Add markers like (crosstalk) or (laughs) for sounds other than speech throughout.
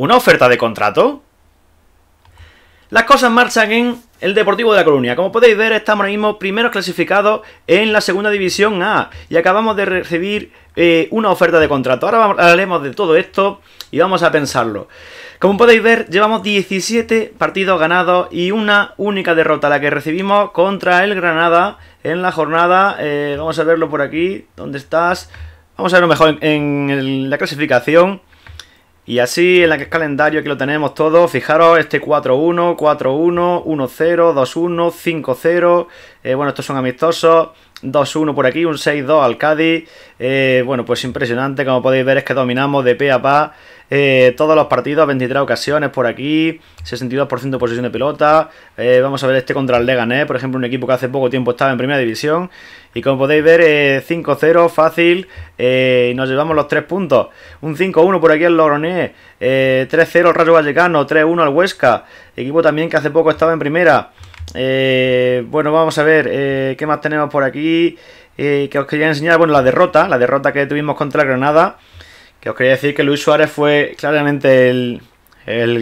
¿Una oferta de contrato? Las cosas marchan en el Deportivo de La Coruña. Como podéis ver, estamos ahora mismo primeros clasificados en la segunda división A y acabamos de recibir eh, una oferta de contrato. Ahora hablaremos de todo esto y vamos a pensarlo. Como podéis ver, llevamos 17 partidos ganados y una única derrota, la que recibimos contra el Granada en la jornada. Eh, vamos a verlo por aquí. ¿Dónde estás? Vamos a verlo mejor en la clasificación. Y así en el calendario aquí lo tenemos todo. Fijaros, este 4-1, 4-1, 1-0, 2-1, 5-0. bueno, estos son amistosos. 2-1 por aquí, un 6-2 al Cádiz. Eh, bueno, pues impresionante. Como podéis ver es que dominamos de pe a pa. Eh, todos los partidos, 23 ocasiones por aquí, 62% de posesión de pelota. Eh, vamos a ver este contra el Leganés, por ejemplo, un equipo que hace poco tiempo estaba en primera división. Y como podéis ver, 5-0, fácil. y nos llevamos los 3 puntos. Un 5-1 por aquí el Logroñés. 3-0 el Rayo Vallecano, 3-1 al Huesca. Equipo también que hace poco estaba en primera. Eh, bueno, vamos a ver eh, qué más tenemos por aquí. Eh, que os quería enseñar, bueno, la derrota, la derrota que tuvimos contra Granada. Que os quería decir que Luis Suárez fue claramente el,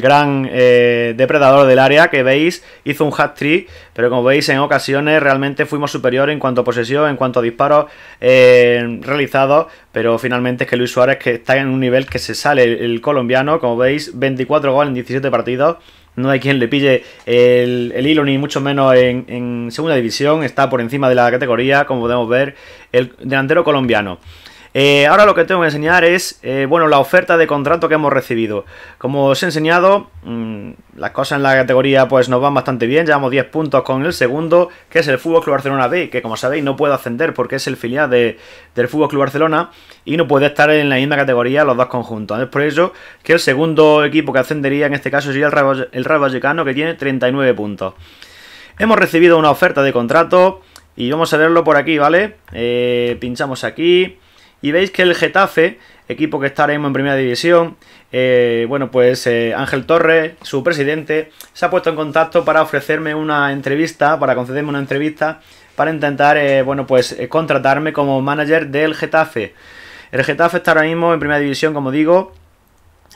gran depredador del área que veis, hizo un hat-trick, pero como veis en ocasiones realmente fuimos superiores en cuanto a posesión, en cuanto a disparos realizados, pero finalmente es que Luis Suárez que está en un nivel que se sale el colombiano, como veis 24 goles en 17 partidos, no hay quien le pille el, hilo, ni mucho menos en, segunda división. Está por encima de la categoría, como podemos ver, el delantero colombiano. Eh, ahora lo que tengo que enseñar es, eh, bueno, la oferta de contrato que hemos recibido. Como os he enseñado, mm, las cosas en la categoría pues nos van bastante bien. Llevamos 10 puntos con el segundo, que es el Fútbol Club Barcelona B, que como sabéis no puede ascender porque es el filial de, del Fútbol Club Barcelona y no puede estar en la misma categoría los dos conjuntos. Es por ello que el segundo equipo que ascendería en este caso sería el Real, el Vallecano, que tiene 39 puntos. Hemos recibido una oferta de contrato y vamos a verlo por aquí, ¿vale? Eh, pinchamos aquí. Y veis que el Getafe, equipo que está ahora mismo en primera división, eh, bueno, pues eh, Ángel Torres, su presidente, se ha puesto en contacto para ofrecerme una entrevista, para concederme una entrevista, para intentar, eh, bueno, pues contratarme como manager del Getafe. El Getafe está ahora mismo en primera división, como digo,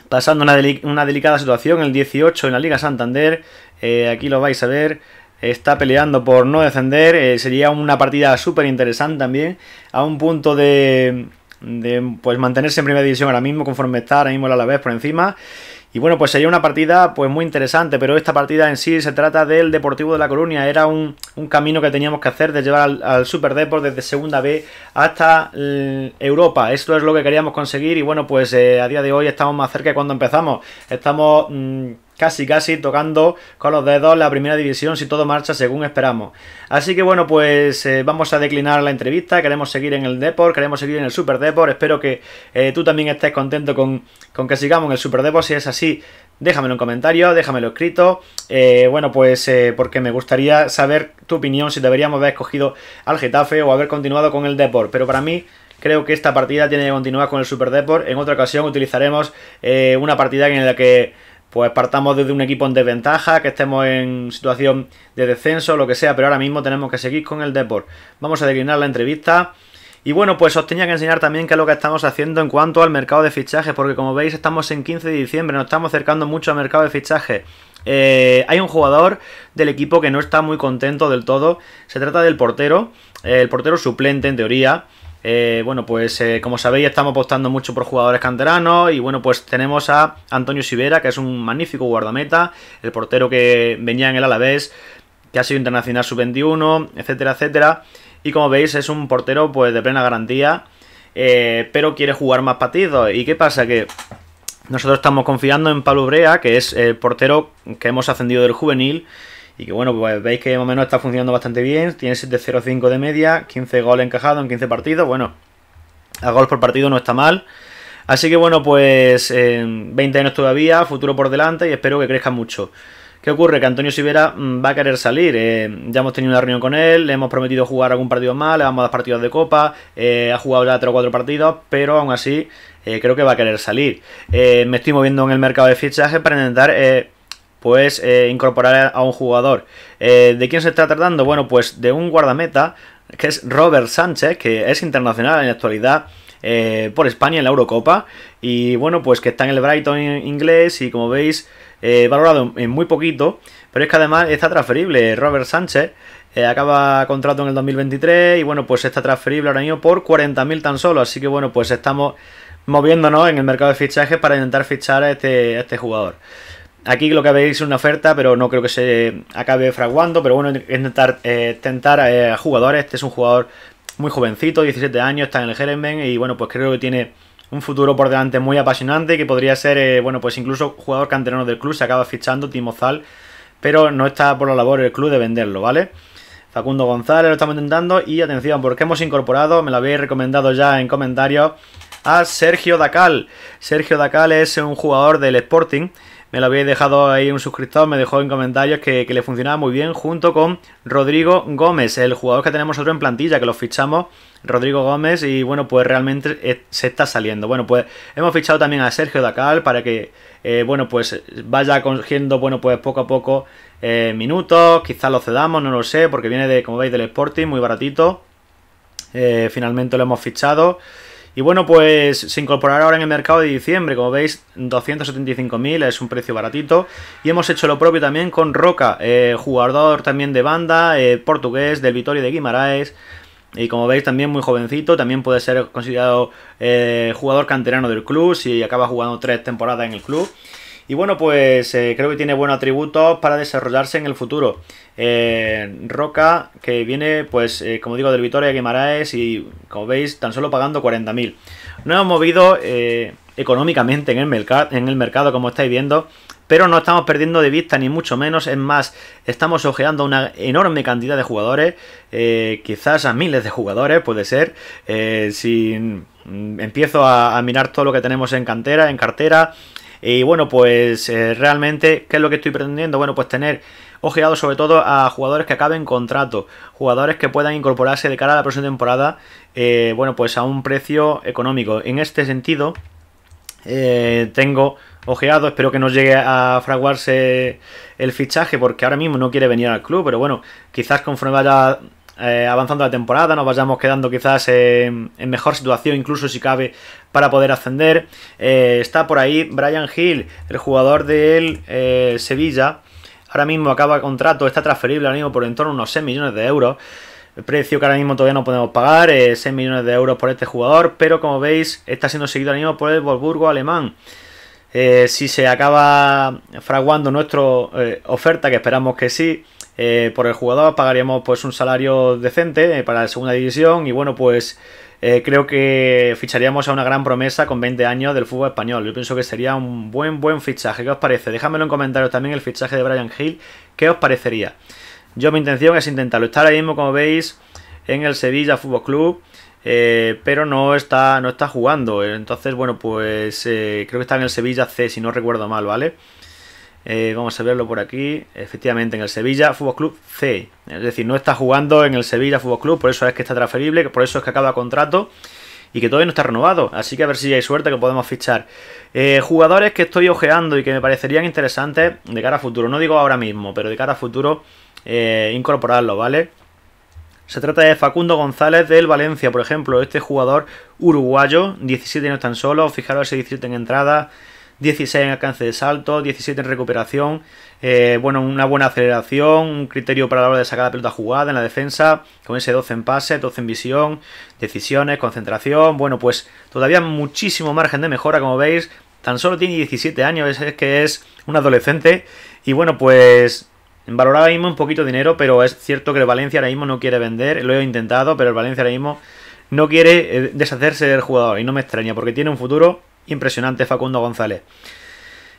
pasando una, una delicada situación, el 18 en la Liga Santander, aquí lo vais a ver, está peleando por no descender. Eh, sería una partida súper interesante también. A un punto de, de pues mantenerse en primera división ahora mismo, conforme está ahora mismo el Alavés por encima. Y bueno, pues sería una partida pues muy interesante, pero esta partida en sí se trata del Deportivo de La Coruña. Era un, camino que teníamos que hacer de llevar al, Super Deport desde Segunda B hasta eh, Europa. Esto es lo que queríamos conseguir y bueno, pues eh, a día de hoy estamos más cerca de cuando empezamos. Estamos... Mm, casi casi tocando con los dedos la primera división si todo marcha según esperamos. Así que bueno, pues eh, vamos a declinar la entrevista, queremos seguir en el Deport, queremos seguir en el Super Deport, espero que eh, tú también estés contento con, que sigamos en el Super Deport, si es así, déjamelo en comentarios, déjamelo escrito, eh, bueno pues porque me gustaría saber tu opinión si deberíamos haber escogido al Getafe o haber continuado con el Deport, pero para mí creo que esta partida tiene que continuar con el Super Deport, en otra ocasión utilizaremos una partida en la que pues partamos desde un equipo en desventaja, que estemos en situación de descenso, lo que sea, pero ahora mismo tenemos que seguir con el Deport. Vamos a declinar la entrevista. Y bueno, pues os tenía que enseñar también qué es lo que estamos haciendo en cuanto al mercado de fichajes, porque como veis estamos en 15 de diciembre, nos estamos acercando mucho al mercado de fichajes. Eh, hay un jugador del equipo que no está muy contento del todo, se trata del portero, el portero suplente en teoría, eh, bueno, pues eh, como sabéis estamos apostando mucho por jugadores canteranos y bueno, pues tenemos a Antonio Sivera, que es un magnífico guardameta, el portero que venía en el Alavés, que ha sido internacional sub-21, etcétera, etcétera. Y como veis es un portero pues de plena garantía, eh, pero quiere jugar más partidos. ¿Y qué pasa? Que nosotros estamos confiando en Pablo Brea, que es el portero que hemos ascendido del juvenil y que bueno, pues veis que más o menos está funcionando bastante bien, tiene 7.05 de media, 15 goles encajados en 15 partidos, bueno, a gol por partido no está mal. Así que bueno, pues 20 años todavía, futuro por delante y espero que crezca mucho. ¿Qué ocurre? Que Antonio Sivera mm, va a querer salir. Eh, ya hemos tenido una reunión con él, le hemos prometido jugar algún partido más, le vamos a dar partidos de copa, eh, ha jugado ya 3 o 4 partidos, pero aún así eh, creo que va a querer salir. me estoy moviendo en el mercado de fichajes para intentar pues eh, incorporar a un jugador. Eh, ¿De quién se está tratando? Bueno, pues de un guardameta que es Robert Sánchez, que es internacional en la actualidad. por España en la Eurocopa. Y bueno, pues que está en el Brighton inglés y como veis, valorado en muy poquito. Pero es que además está transferible. Robert Sánchez acaba contrato en el 2023 y bueno, pues está transferible ahora mismo por 40.000 tan solo. Así que bueno, pues estamos moviéndonos en el mercado de fichajes para intentar fichar a este, este jugador. Aquí lo que veis es una oferta, pero no creo que se acabe fraguando. Pero bueno, intentar eh, tentar eh, a jugadores. Este es un jugador muy jovencito, 17 años, está en el Jeremen y bueno, pues creo que tiene un futuro por delante muy apasionante que podría ser, eh, bueno, pues incluso jugador canterano del club. Se acaba fichando Timozal, pero no está por la labor el club de venderlo, ¿vale? Facundo González lo estamos intentando y atención, porque hemos incorporado, me lo habéis recomendado ya en comentarios, a Sergio Dacal. Sergio Dacal es un jugador del Sporting. Me lo habéis dejado ahí un suscriptor, me dejó en comentarios que, le funcionaba muy bien junto con Rodrigo Gómez, el jugador que tenemos nosotros en plantilla, que lo fichamos, Rodrigo Gómez, y bueno, pues realmente se está saliendo. Bueno, pues hemos fichado también a Sergio Dacal para que, eh, bueno, pues vaya cogiendo, bueno, pues poco a poco eh, minutos, quizás lo cedamos, no lo sé, porque viene de, como veis, del Sporting, muy baratito. Eh, finalmente lo hemos fichado. Y bueno, pues se incorporará ahora en el mercado de diciembre, como veis, 275.000, es un precio baratito. Y hemos hecho lo propio también con Roca, eh, jugador también de banda, eh, portugués, del Vitoria de Guimaraes. Y como veis, también muy jovencito, también puede ser considerado eh, jugador canterano del club si acaba jugando tres temporadas en el club. Y bueno, pues eh, creo que tiene buenos atributos para desarrollarse en el futuro. Eh, Roca, que viene, pues, eh, como digo, del Vitoria Guimaraes y, como veis, tan solo pagando 40.000. No hemos movido económicamente en el, en el mercado, como estáis viendo, pero no estamos perdiendo de vista ni mucho menos. Es más, estamos ojeando una enorme cantidad de jugadores, quizás a miles de jugadores, puede ser. si mm, empiezo a, a, mirar todo lo que tenemos en cantera, en cartera, y bueno, pues eh, realmente, ¿qué es lo que estoy pretendiendo? Bueno, pues tener ojeado sobre todo a jugadores que acaben contrato, jugadores que puedan incorporarse de cara a la próxima temporada, eh, bueno, pues a un precio económico. En este sentido, eh, tengo ojeado, espero que no llegue a fraguarse el fichaje porque ahora mismo no quiere venir al club, pero bueno, quizás conforme vaya eh, avanzando la temporada, nos vayamos quedando quizás en, mejor situación, incluso si cabe, para poder ascender. Eh, está por ahí Brian Hill, el jugador del eh, Sevilla. Ahora mismo acaba contrato, está transferible ahora mismo por en torno a unos 6 millones de euros. El precio que ahora mismo todavía no podemos pagar, 6 millones de euros por este jugador, pero como veis está siendo seguido ahora mismo por el Wolfsburgo alemán. si se acaba fraguando nuestra oferta, que esperamos que sí, eh, por el jugador pagaríamos pues un salario decente eh, para la segunda división y bueno pues eh, creo que ficharíamos a una gran promesa con 20 años del fútbol español. Yo pienso que sería un buen buen fichaje. ¿Qué os parece? Déjamelo en comentarios también el fichaje de Brian Hill. ¿Qué os parecería? Yo mi intención es intentarlo. Está ahora mismo, como veis, en el Sevilla Fútbol Club. pero no está, no está jugando. Entonces, bueno, pues creo que está en el Sevilla C, si no recuerdo mal, ¿vale? Eh, vamos a verlo por aquí. Efectivamente, en el Sevilla Fútbol Club C. Es decir, no está jugando en el Sevilla Fútbol Club, por eso es que está transferible, por eso es que acaba contrato y que todavía no está renovado. Así que a ver si hay suerte que podemos fichar. Eh, jugadores que estoy ojeando y que me parecerían interesantes de cara a futuro. No digo ahora mismo, pero de cara a futuro eh, incorporarlo, ¿vale? Se trata de Facundo González del Valencia, por ejemplo. Este jugador uruguayo, 17 años tan solo. Fijaros ese 17 en entrada. 16 en alcance de salto, 17 en recuperación, eh, bueno, una buena aceleración, un criterio para la hora de sacar la pelota jugada en la defensa, con ese 12 en pase, 12 en visión, decisiones, concentración, bueno, pues todavía muchísimo margen de mejora, como veis, tan solo tiene 17 años, es que es un adolescente, y bueno, pues valoraba ahora mismo un poquito de dinero, pero es cierto que el Valencia ahora mismo no quiere vender, lo he intentado, pero el Valencia ahora mismo no quiere eh, deshacerse del jugador, y no me extraña, porque tiene un futuro Impresionante Facundo González.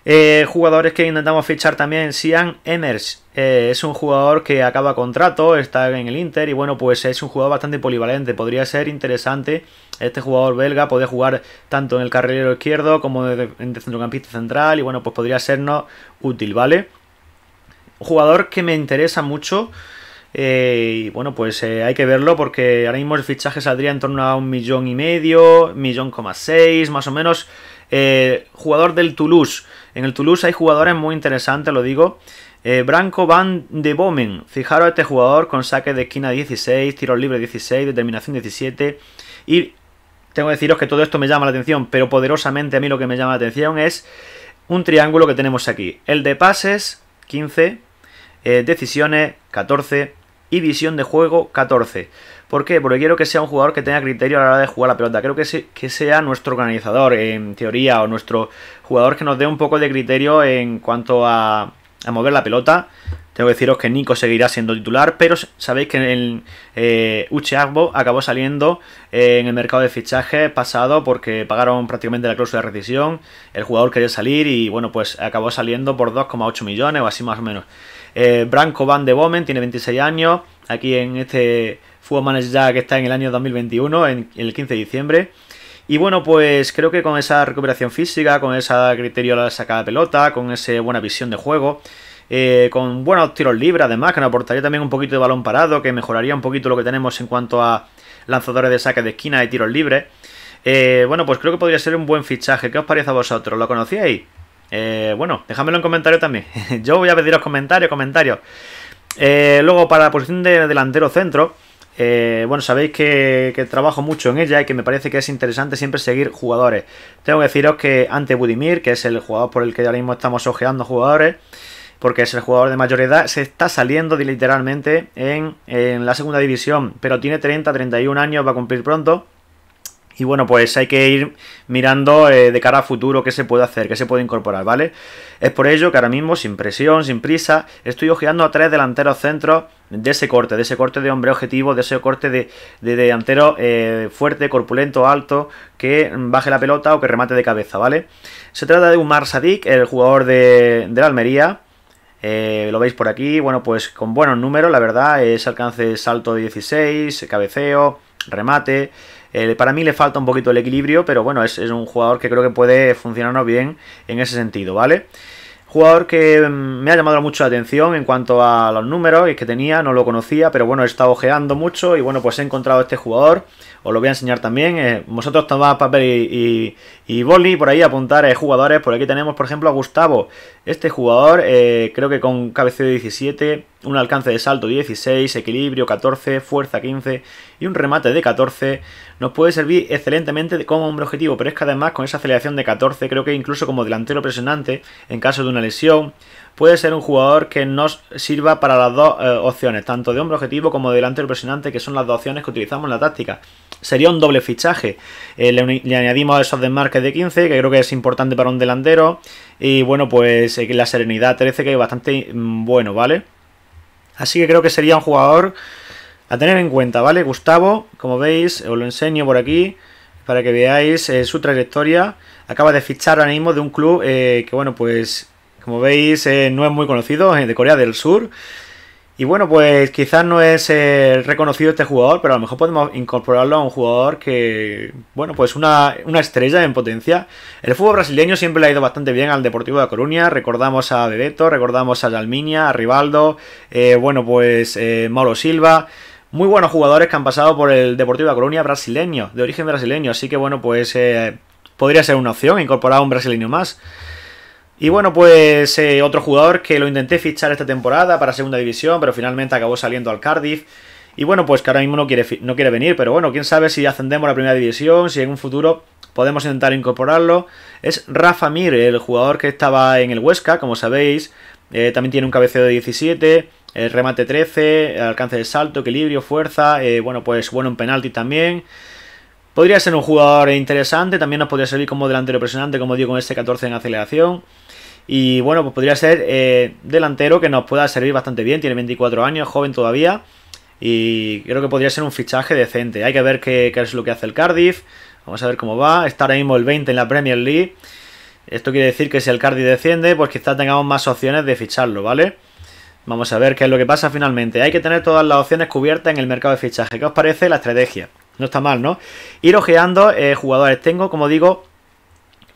Eh, jugadores que intentamos fichar también, Sian Emers eh, es un jugador que acaba contrato, está en el Inter y bueno, pues es un jugador bastante polivalente, podría ser interesante este jugador belga, puede jugar tanto en el carrilero izquierdo como en el centrocampista central y bueno, pues podría sernos útil, ¿vale? Un jugador que me interesa mucho eh, y bueno, pues eh, hay que verlo porque ahora mismo el fichaje saldría en torno a un millón y medio, millón coma seis, más o menos. Eh, jugador del Toulouse. En el Toulouse hay jugadores muy interesantes, lo digo. Branco Van de Bomen. Fijaros este jugador con saque de esquina 16, tiro libre 16, determinación 17. Y tengo que deciros que todo esto me llama la atención, pero poderosamente a mí lo que me llama la atención es un triángulo que tenemos aquí. El de pases, 15, eh, decisiones, 14 y visión de juego, 14. ¿Por qué? Porque quiero que sea un jugador que tenga criterio a la hora de jugar la pelota. Creo que, sea nuestro organizador, en teoría, o nuestro jugador que nos dé un poco de criterio en cuanto a, mover la pelota. Tengo que deciros que Nico seguirá siendo titular, pero sabéis que el eh, Uche Agbo acabó saliendo eh, en el mercado de fichaje pasado porque pagaron prácticamente la cláusula de rescisión. El jugador quería salir y bueno, pues acabó saliendo por 2,8 millones o así más o menos. Eh, Branco Van de Bomen tiene 26 años, aquí en este Fútbol Manager ya que está en el año 2021, en el 15 de diciembre. Y bueno, pues creo que con esa recuperación física, con ese criterio a la sacada de pelota, con esa buena visión de juego, eh, con buenos tiros libres, además, que nos aportaría también un poquito de balón parado, que mejoraría un poquito lo que tenemos en cuanto a lanzadores de saques de esquina y tiros libres. Eh, bueno, pues creo que podría ser un buen fichaje. ¿Qué os parece a vosotros? ¿Lo conocíais? Eh, bueno, dejadmelo en comentarios también. (laughs) Yo voy a pediros comentarios, comentarios. luego, para la posición de delantero centro, bueno, sabéis que, trabajo mucho en ella y que me parece que es interesante siempre seguir jugadores. Tengo que deciros que ante Budimir, que es el jugador por el que ahora mismo estamos ojeando jugadores, porque es el jugador de mayor edad, se está saliendo literalmente en, la segunda división, pero tiene 30, 31 años, va a cumplir pronto. Y bueno, pues hay que ir mirando eh, de cara a futuro qué se puede hacer, qué se puede incorporar, ¿vale? Es por ello que ahora mismo, sin presión, sin prisa, estoy ojeando a tres delanteros centros de ese corte, de ese corte de hombre objetivo, de ese corte de, delantero eh, fuerte, corpulento, alto, que baje la pelota o que remate de cabeza, ¿vale? Se trata de Umar Sadik, el jugador de, la Almería, eh, lo veis por aquí, bueno, pues con buenos números, la verdad, es alcance salto de 16, cabeceo, remate. Eh, para mí le falta un poquito el equilibrio, pero bueno, es, un jugador que creo que puede funcionarnos bien en ese sentido, ¿vale? Jugador que mm, me ha llamado mucho la atención en cuanto a los números que tenía, no lo conocía, pero bueno, he estado ojeando mucho y bueno, pues he encontrado este jugador os lo voy a enseñar también. Eh, vosotros tomad papel y, y, boli por ahí, apuntar eh, jugadores. Por aquí tenemos, por ejemplo, a Gustavo. Este jugador, eh, creo que con cabeceo de 17, un alcance de salto 16, equilibrio 14, fuerza 15 y un remate de 14, nos puede servir excelentemente como hombre objetivo. Pero es que además, con esa aceleración de 14, creo que incluso como delantero presionante, en caso de una lesión puede ser un jugador que nos sirva para las dos opciones, tanto de hombre objetivo como de delantero presionante, que son las dos opciones que utilizamos en la táctica sería un doble fichaje. Eh, le, añadimos esos desmarques de 15, que creo que es importante para un delantero. Y bueno, pues eh, la serenidad 13, que es bastante mm, bueno, ¿vale? Así que creo que sería un jugador a tener en cuenta, ¿vale? Gustavo, como veis, os lo enseño por aquí para que veáis eh, su trayectoria. Acaba de fichar ahora mismo de un club que, bueno, pues como veis, no es muy conocido, de Corea del Sur. Y bueno, pues quizás no es eh, reconocido este jugador, pero a lo mejor podemos incorporarlo a un jugador que, bueno, pues una, estrella en potencia. El fútbol brasileño siempre le ha ido bastante bien al Deportivo de Coruña. Recordamos a Bebeto, recordamos a Dalminia, a Rivaldo, eh, bueno, pues eh, Mauro Silva. Muy buenos jugadores que han pasado por el Deportivo de Coruña brasileño, de origen brasileño. Así que bueno, pues podría ser una opción incorporar a un brasileño más. Y bueno, pues eh, otro jugador que lo intenté fichar esta temporada para segunda división, pero finalmente acabó saliendo al Cardiff. Y bueno, pues que ahora mismo no quiere, no quiere venir, pero bueno, quién sabe si ascendemos a la primera división, si en un futuro podemos intentar incorporarlo. Es Rafa Mir, el jugador que estaba en el Huesca, como sabéis. Eh, también tiene un cabeceo de 17, el remate 13, alcance de salto, equilibrio, fuerza. Eh, bueno, pues bueno en penalti también. Podría ser un jugador interesante, también nos podría servir como delantero presionante, como digo, con este 14 en aceleración. Y bueno, pues podría ser eh, delantero que nos pueda servir bastante bien. Tiene 24 años, joven todavía. Y creo que podría ser un fichaje decente. Hay que ver qué, es lo que hace el Cardiff. Vamos a ver cómo va. Está ahora mismo el 20 en la Premier League. Esto quiere decir que si el Cardiff desciende, pues quizás tengamos más opciones de ficharlo, ¿vale? Vamos a ver qué es lo que pasa finalmente. Hay que tener todas las opciones cubiertas en el mercado de fichaje. ¿Qué os parece la estrategia? No está mal, ¿no? Ir ojeando eh, jugadores. Tengo, como digo,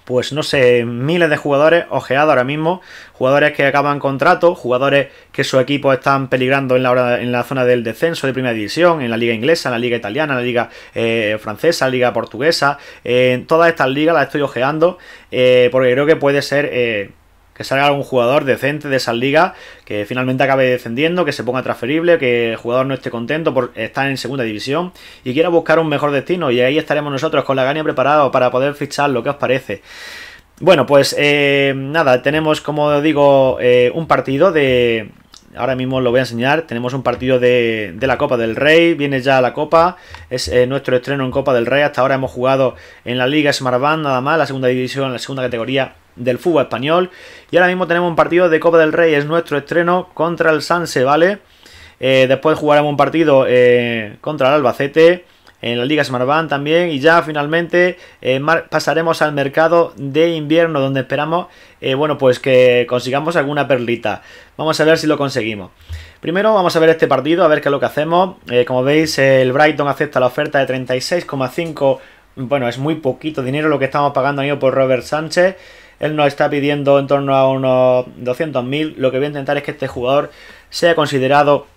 pues no sé, miles de jugadores ojeados ahora mismo, jugadores que acaban contrato, jugadores que su equipo están peligrando en la, zona del descenso de primera división, en la liga inglesa, en la liga italiana, en la liga eh, francesa, la liga portuguesa, en todas estas ligas las estoy ojeando eh, porque creo que puede ser que salga algún jugador decente de esas ligas, que finalmente acabe descendiendo, que se ponga transferible, que el jugador no esté contento por estar en segunda división y quiera buscar un mejor destino. Y ahí estaremos nosotros con la Gania preparados para poder fichar lo que os parece. Bueno, pues eh, nada, tenemos como digo eh, un partido de, ahora mismo lo voy a enseñar. Tenemos un partido de, la Copa del Rey, viene ya la Copa, es eh, nuestro estreno en Copa del Rey. Hasta ahora hemos jugado en la Liga Smartband, nada más, la segunda división, la segunda categoría del fútbol español. Y ahora mismo tenemos un partido de Copa del Rey, es nuestro estreno contra el Sanse, ¿vale? Eh, después jugaremos un partido eh, contra el Albacete en la Liga Smartband también y ya finalmente eh, pasaremos al mercado de invierno donde esperamos bueno pues que consigamos alguna perlita vamos a ver si lo conseguimos primero vamos a ver este partido a ver qué es lo que hacemos como veis el Brighton acepta la oferta de 36,5 bueno es muy poquito dinero lo que estamos pagando ahí por Robert Sánchez él nos está pidiendo en torno a unos 200.000 lo que voy a intentar es que este jugador sea considerado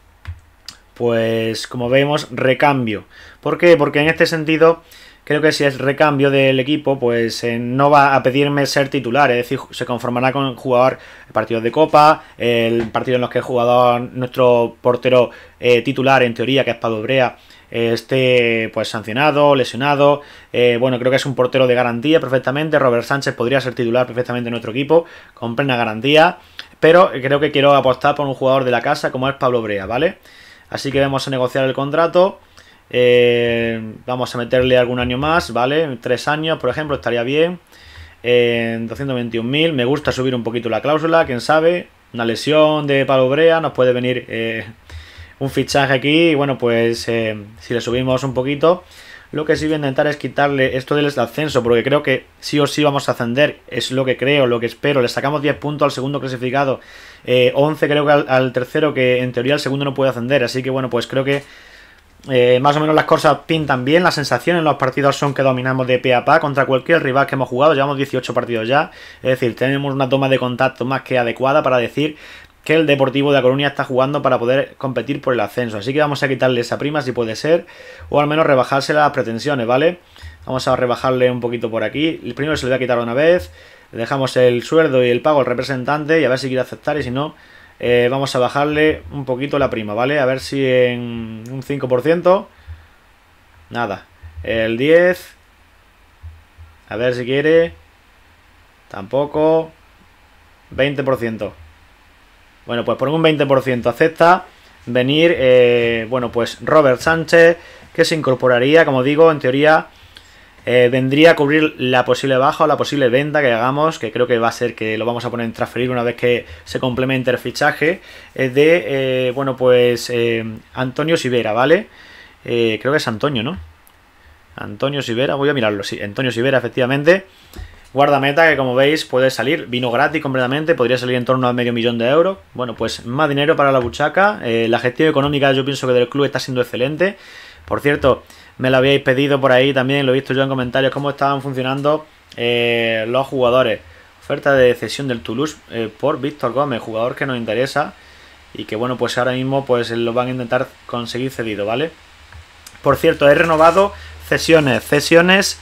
pues como vemos, recambio. ¿Por qué? Porque en este sentido, creo que si es recambio del equipo, pues eh, no va a pedirme ser titular, es decir, se conformará con jugador partidos de copa, el partido en los que el jugador, nuestro portero eh, titular en teoría, que es Pablo Brea, esté pues sancionado, lesionado. Eh, bueno, creo que es un portero de garantía perfectamente. Robert Sánchez podría ser titular perfectamente en nuestro equipo, con plena garantía. Pero creo que quiero apostar por un jugador de la casa como es Pablo Brea, ¿vale? Así que vamos a negociar el contrato. Eh, vamos a meterle algún año más, ¿vale? Tres años, por ejemplo, estaría bien. En 221.000, me gusta subir un poquito la cláusula, quién sabe. Una lesión de Pablo Brea, nos puede venir eh, un fichaje aquí. Y bueno, pues eh, si le subimos un poquito, lo que sí voy a intentar es quitarle esto del ascenso, porque creo que sí o sí vamos a ascender, es lo que creo, lo que espero. Le sacamos 10 puntos al segundo clasificado, 11 eh, creo que al, tercero, que en teoría el segundo no puede ascender. Así que bueno, pues creo que eh, más o menos las cosas pintan bien, las sensaciones en los partidos son que dominamos de pe a pa contra cualquier rival que hemos jugado, llevamos 18 partidos ya, es decir, tenemos una toma de contacto más que adecuada para decir que el Deportivo de La Coruña está jugando para poder competir por el ascenso. Así que vamos a quitarle esa prima si puede ser, o al menos rebajarse las pretensiones, ¿vale? Vamos a rebajarle un poquito por aquí. El primero se lo voy a quitar una vez. Le dejamos el sueldo y el pago al representante y a ver si quiere aceptar y si no, eh, vamos a bajarle un poquito la prima, ¿vale? A ver si en un 5%. Nada. El 10. A ver si quiere. Tampoco. 20%. Bueno, pues por un 20% acepta venir, eh, bueno, pues Robert Sánchez, que se incorporaría, como digo, en teoría eh, vendría a cubrir la posible baja o la posible venta que hagamos, que creo que va a ser que lo vamos a poner en transferir una vez que se complemente el fichaje, de, eh, bueno, pues Antonio Sivera, ¿vale? creo que es Antonio, ¿no? Antonio Sivera, voy a mirarlo, sí, Antonio Sivera, efectivamente. Guardameta que como veis puede salir, vino gratis completamente, podría salir en torno a medio millón de euros. Bueno, pues más dinero para la buchaca. Eh, la gestión económica yo pienso que del club está siendo excelente. Por cierto, me lo habíais pedido por ahí también, lo he visto yo en comentarios, cómo estaban funcionando eh, los jugadores. Oferta de cesión del Toulouse eh, por Víctor Gómez, jugador que nos interesa y que bueno, pues ahora mismo pues lo van a intentar conseguir cedido, ¿vale? Por cierto, he renovado cesiones, cesiones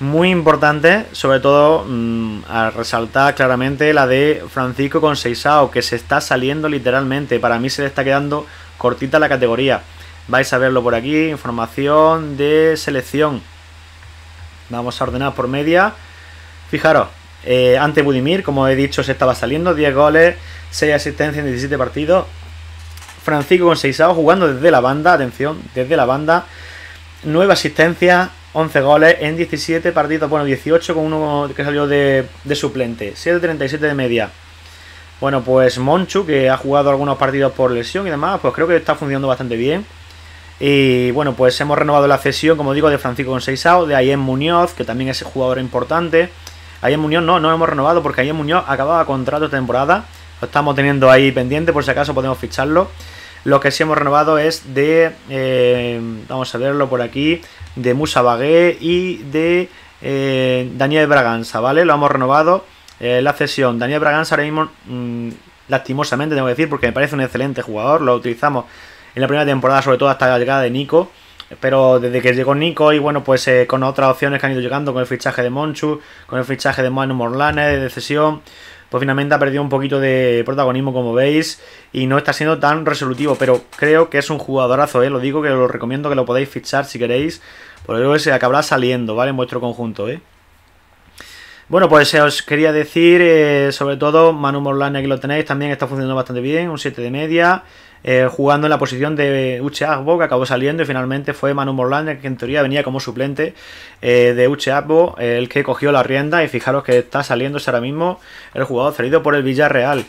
muy importante, sobre todo mm, a resaltar claramente la de Francisco con Seisao, que se está saliendo literalmente. Para mí se le está quedando cortita la categoría. Vais a verlo por aquí, información de selección. Vamos a ordenar por media. Fijaros, eh, ante Budimir, como he dicho, se estaba saliendo. 10 goles, 6 asistencias en 17 partidos. Francisco con Seisao jugando desde la banda, atención, desde la banda. 9 asistencias, 11 goles en 17 partidos, bueno, 18 con uno que salió de, suplente, 7.37 de media. Bueno, pues Monchu, que ha jugado algunos partidos por lesión y demás, pues creo que está funcionando bastante bien. Y bueno, pues hemos renovado la cesión, como digo, de Francisco Conceizao, de Ayen Muñoz, que también es jugador importante. Ayen Muñoz no, no hemos renovado porque Ayen Muñoz acababa contrato de temporada. Lo estamos teniendo ahí pendiente por si acaso podemos ficharlo. Lo que sí hemos renovado es de, eh, vamos a verlo por aquí, de Musa Bagué y de eh, Daniel Braganza, ¿vale? Lo hemos renovado. Eh, la cesión. Daniel Braganza ahora mismo, mm, lastimosamente tengo que decir, porque me parece un excelente jugador. Lo utilizamos en la primera temporada, sobre todo hasta la llegada de Nico. Pero desde que llegó Nico y bueno, pues con otras opciones que han ido llegando, con el fichaje de Monchu, con el fichaje de Manu Morlane de cesión, pues finalmente ha perdido un poquito de protagonismo, como veis, y no está siendo tan resolutivo, pero creo que es un jugadorazo, ¿eh? Lo digo que os recomiendo que lo podáis fichar si queréis, porque luego se acabará saliendo, ¿vale? En vuestro conjunto, ¿eh? Bueno, pues eh, os quería decir, eh, sobre todo, Manu Morlane, aquí lo tenéis, también está funcionando bastante bien, un 7 de media, eh, jugando en la posición de Uche Agbo, que acabó saliendo y finalmente fue Manu Morlane, que en teoría venía como suplente de Uche Agbo, el que cogió la rienda y fijaros que está saliendo ahora mismo el jugador cedido por el Villarreal.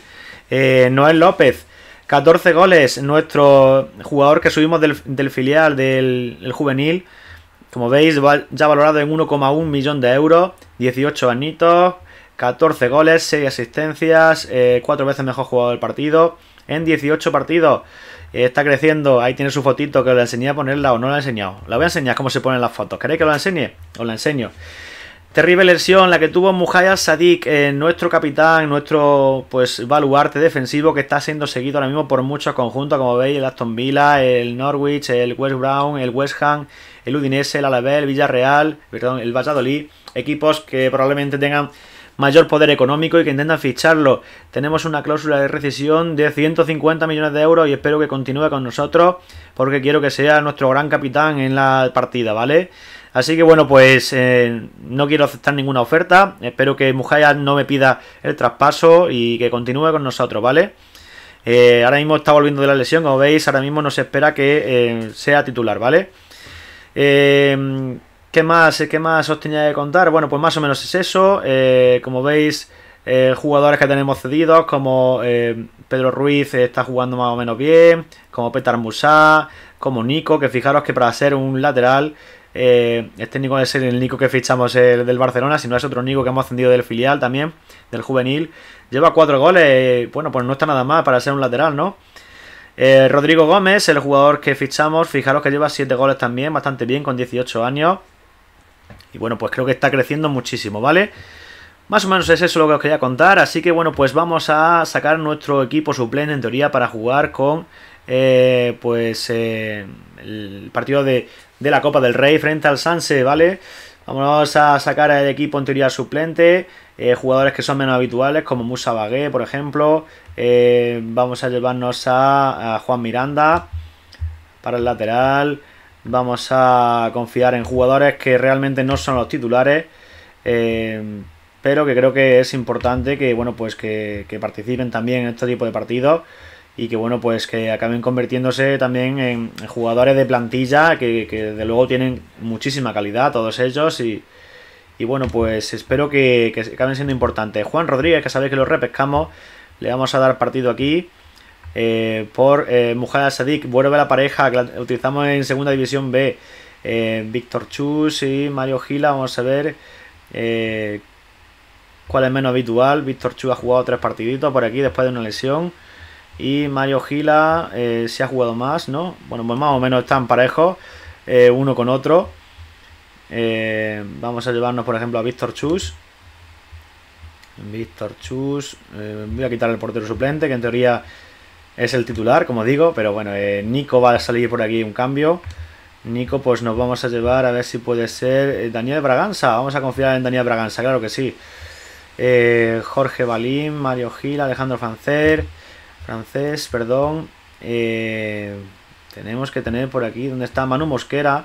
Noel López, 14 goles, nuestro jugador que subimos del, filial del juvenil, como veis, ya valorado en 1,1 millón de euros, 18 añitos, 14 goles, 6 asistencias, 4 eh, veces mejor jugador del partido, en 18 partidos. Eh, está creciendo, ahí tiene su fotito que os la enseñé a ponerla o no la he enseñado. La voy a enseñar cómo se ponen las fotos. ¿Queréis que lo enseñe? Os la enseño. Terrible lesión la que tuvo Mujaya Sadik, eh, nuestro capitán, nuestro pues baluarte defensivo que está siendo seguido ahora mismo por muchos conjuntos, como veis, el Aston Villa, el Norwich, el West Brown, el West Ham, el Udinese, el Alavés, el Villarreal, perdón, el Valladolid, equipos que probablemente tengan mayor poder económico y que intentan ficharlo. Tenemos una cláusula de recesión de 150 millones de euros y espero que continúe con nosotros porque quiero que sea nuestro gran capitán en la partida, ¿vale? Así que bueno, pues eh, no quiero aceptar ninguna oferta. Espero que Mujaya no me pida el traspaso y que continúe con nosotros, ¿vale? Eh, ahora mismo está volviendo de la lesión, como veis, ahora mismo no se espera que eh, sea titular, ¿vale? ¿Qué más, ¿Qué más os tenía que contar? Bueno, pues más o menos es eso. como veis, jugadores que tenemos cedidos, como Pedro Ruiz está jugando más o menos bien, como Petar Musa, como Nico, que fijaros que para ser un lateral eh, este Nico es el Nico que fichamos el del Barcelona, si no es otro Nico que hemos ascendido del filial también, del juvenil. Lleva cuatro goles, bueno, pues no está nada mal para ser un lateral, ¿no? Eh, Rodrigo Gómez, el jugador que fichamos, fijaros que lleva siete goles también, bastante bien, con 18 años. Y bueno, pues creo que está creciendo muchísimo, ¿vale? Más o menos es eso lo que os quería contar, así que bueno, pues vamos a sacar nuestro equipo suplente en teoría para jugar con, eh, pues, el partido de, de la Copa del Rey frente al Sanse, ¿vale? Vamos a sacar al equipo en teoría suplente, eh, jugadores que son menos habituales, como Musa Bagué, por ejemplo. Eh, vamos a llevarnos a, Juan Miranda para el lateral. Vamos a confiar en jugadores que realmente no son los titulares. Eh, pero que creo que es importante que bueno pues que, participen también en este tipo de partidos y que bueno pues que acaben convirtiéndose también en, jugadores de plantilla que, que, de luego tienen muchísima calidad todos ellos y, y bueno pues espero que, que, acaben siendo importantes Juan Rodríguez que sabéis que lo repescamos le vamos a dar partido aquí eh, por eh, Mujada Sadik vuelve la pareja que utilizamos en segunda división B eh, Víctor Chus y Mario Gila vamos a ver eh, cuál es menos habitual Víctor Chus ha jugado tres partiditos por aquí después de una lesión y Mario Gila se ha jugado más, ¿no? Bueno, pues más o menos están parejos uno con otro. Vamos a llevarnos, por ejemplo, a Víctor Chus. Víctor Chus. voy a quitar el portero suplente, que en teoría es el titular, como digo. Pero bueno, Nico va a salir por aquí un cambio. Nico, pues nos vamos a llevar a ver si puede ser Daniel Braganza. Vamos a confiar en Daniel Braganza, claro que sí. Jorge Balín, Mario Gila, Alejandro francés, perdón. Eh, tenemos que tener por aquí, donde está Manu Mosquera.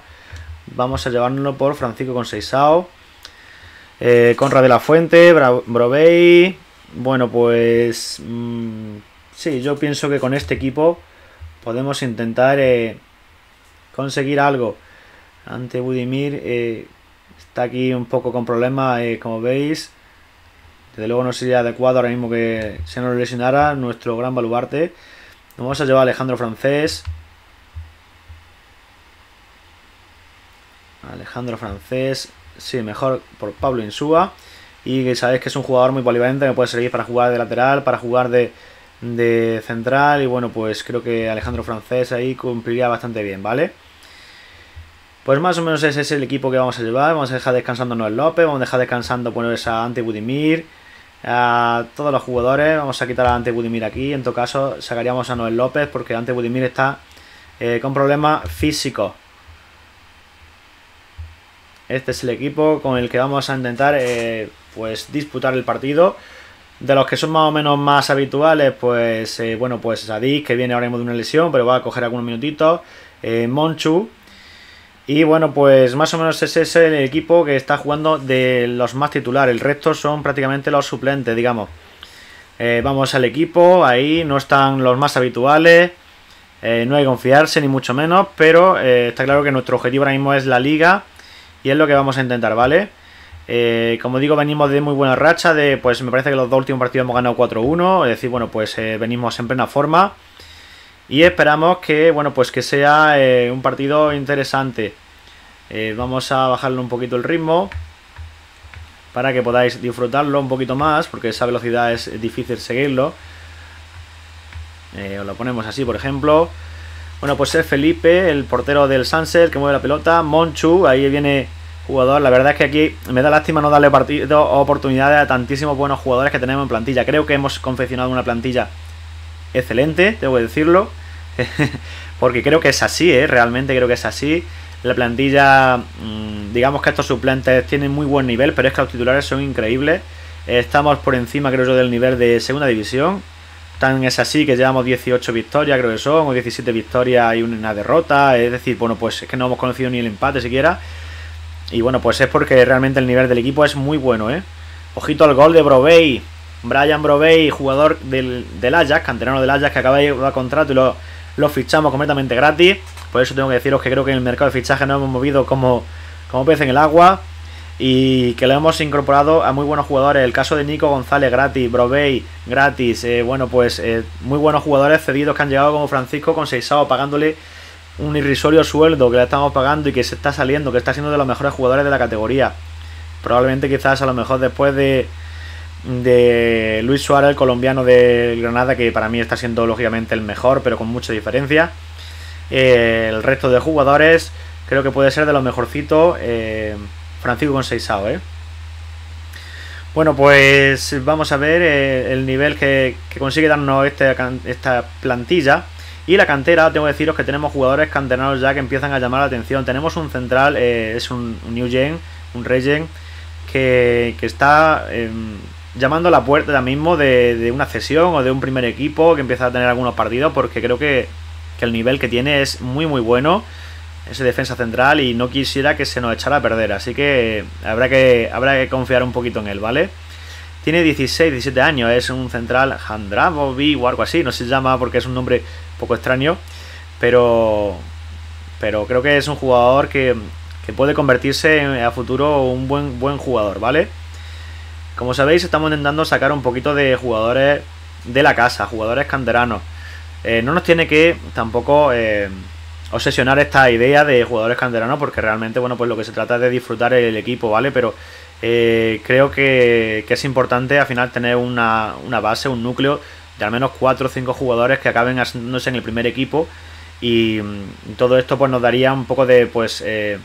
Vamos a llevárnoslo por Francisco Conceizao. Eh, Conrad de la Fuente, Brovey. Bueno, pues... Mm, sí, yo pienso que con este equipo podemos intentar eh, conseguir algo. Ante Budimir eh, está aquí un poco con problemas, como veis. Desde luego no sería adecuado ahora mismo que se nos lesionara nuestro gran baluarte. Nos vamos a llevar a Alejandro Francés. Alejandro Francés. Sí, mejor por Pablo Insúa. Y que sabéis que es un jugador muy polivalente, que puede servir para jugar de lateral, para jugar de, de central. Y bueno, pues creo que Alejandro Francés ahí cumpliría bastante bien, ¿vale? Pues más o menos ese es el equipo que vamos a llevar. Vamos a dejar descansando a Noel López, vamos a dejar descansando pues, a Ante Budimir a todos los jugadores. Vamos a quitar a Ante Budimir aquí. En todo caso, sacaríamos a Noel López porque Ante Budimir está eh, con problemas físicos. Este es el equipo con el que vamos a intentar eh, pues disputar el partido. De los que son más o menos más habituales, pues eh, bueno, pues Sadik, que viene ahora mismo de una lesión, pero va a coger algunos minutitos. Eh, Monchu. Y bueno, pues más o menos ese es el equipo que está jugando de los más titulares. El resto son prácticamente los suplentes, digamos. Eh, vamos al equipo, ahí no están los más habituales. no hay que confiarse, ni mucho menos. Pero está claro que nuestro objetivo ahora mismo es la liga. Y es lo que vamos a intentar, ¿vale? Eh, como digo, venimos de muy buena racha. De, pues me parece que los dos últimos partidos hemos ganado 4-1. Es decir, bueno, pues eh, venimos en plena forma. Y esperamos que, bueno, pues que sea eh, un partido interesante. vamos a bajarle un poquito el ritmo. Para que podáis disfrutarlo un poquito más. Porque esa velocidad es difícil seguirlo. os lo ponemos así, por ejemplo. Bueno, pues es Felipe, el portero del Sunset, que mueve la pelota. Monchu, ahí viene jugador. La verdad es que aquí me da lástima no darle partido, oportunidades a tantísimos buenos jugadores que tenemos en plantilla. Creo que hemos confeccionado una plantilla excelente, debo decirlo. (laughs) Porque creo que es así, ¿eh? realmente creo que es así. La plantilla, mm, digamos que estos suplentes tienen muy buen nivel, pero es que los titulares son increíbles. Estamos por encima, creo yo, del nivel de segunda división. Tan es así que llevamos 18 victorias, creo que son, o 17 victorias y una derrota. Es decir, bueno, pues es que no hemos conocido ni el empate siquiera. Y bueno, pues es porque realmente el nivel del equipo es muy bueno, ¿eh? Ojito al gol de Brovey. Brian Brovey, jugador del, del Ajax, canterano del Ajax, que acaba de dar contrato y lo, lo, fichamos completamente gratis. Por eso tengo que deciros que creo que en el mercado de fichaje nos hemos movido como, como pez en el agua. Y que lo hemos incorporado a muy buenos jugadores. El caso de Nico González gratis, Brovey gratis. Eh, bueno, pues eh, muy buenos jugadores cedidos que han llegado como Francisco con Seisao pagándole un irrisorio sueldo que le estamos pagando y que se está saliendo, que está siendo de los mejores jugadores de la categoría. Probablemente quizás a lo mejor después de, de Luis Suárez, el colombiano de Granada, que para mí está siendo lógicamente el mejor, pero con mucha diferencia. Eh, el resto de jugadores creo que puede ser de los mejorcitos. Eh, Francisco Conceizao, ¿eh? Bueno, pues vamos a ver eh, el nivel que, consigue darnos este, esta plantilla. Y la cantera, tengo que deciros que tenemos jugadores canteranos ya que empiezan a llamar la atención. Tenemos un central, eh, es un, New Gen, un Regen, que, que está em, llamando a la puerta ahora mismo de, una cesión o de un primer equipo que empieza a tener algunos partidos porque creo que, que el nivel que tiene es muy muy bueno. Ese defensa central y no quisiera que se nos echara a perder. Así que habrá que, habrá que confiar un poquito en él, ¿vale? Tiene 16, 17 años, es un central Handrabovi o algo así, no se llama porque es un nombre poco extraño, pero, pero creo que es un jugador que, que puede convertirse a futuro un buen, buen jugador, ¿vale? Como sabéis, estamos intentando sacar un poquito de jugadores de la casa, jugadores canteranos. Eh, no nos tiene que tampoco eh, obsesionar esta idea de jugadores canteranos porque realmente, bueno, pues lo que se trata es de disfrutar el equipo, ¿vale? Pero eh, creo que, es importante al final tener una, base, un núcleo de al menos 4 o 5 jugadores que acaben haciéndose en el primer equipo. Y mm, todo esto pues nos daría un poco de pues eh,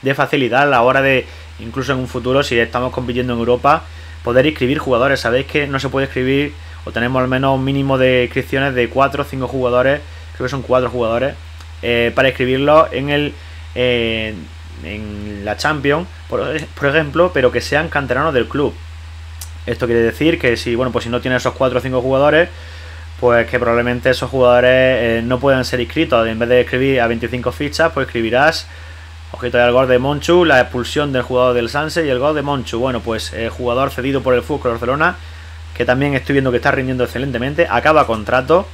de facilidad a la hora de incluso en un futuro si estamos compitiendo en Europa poder inscribir jugadores. Sabéis que no se puede escribir o tenemos al menos un mínimo de inscripciones de 4 o 5 jugadores creo que son 4 jugadores eh, para inscribirlos en el en la Champions, por, ejemplo, pero que sean canteranos del club. Esto quiere decir que si, bueno, pues si no tienes esos 4 o 5 jugadores, pues que probablemente esos jugadores eh, no puedan ser inscritos. En vez de escribir a 25 fichas, pues escribirás, ojito al gol de Monchu, la expulsión del jugador del Sanse y el gol de Monchu. Bueno, pues el jugador cedido por el Fútbol Barcelona, que también estoy viendo que está rindiendo excelentemente, acaba contrato.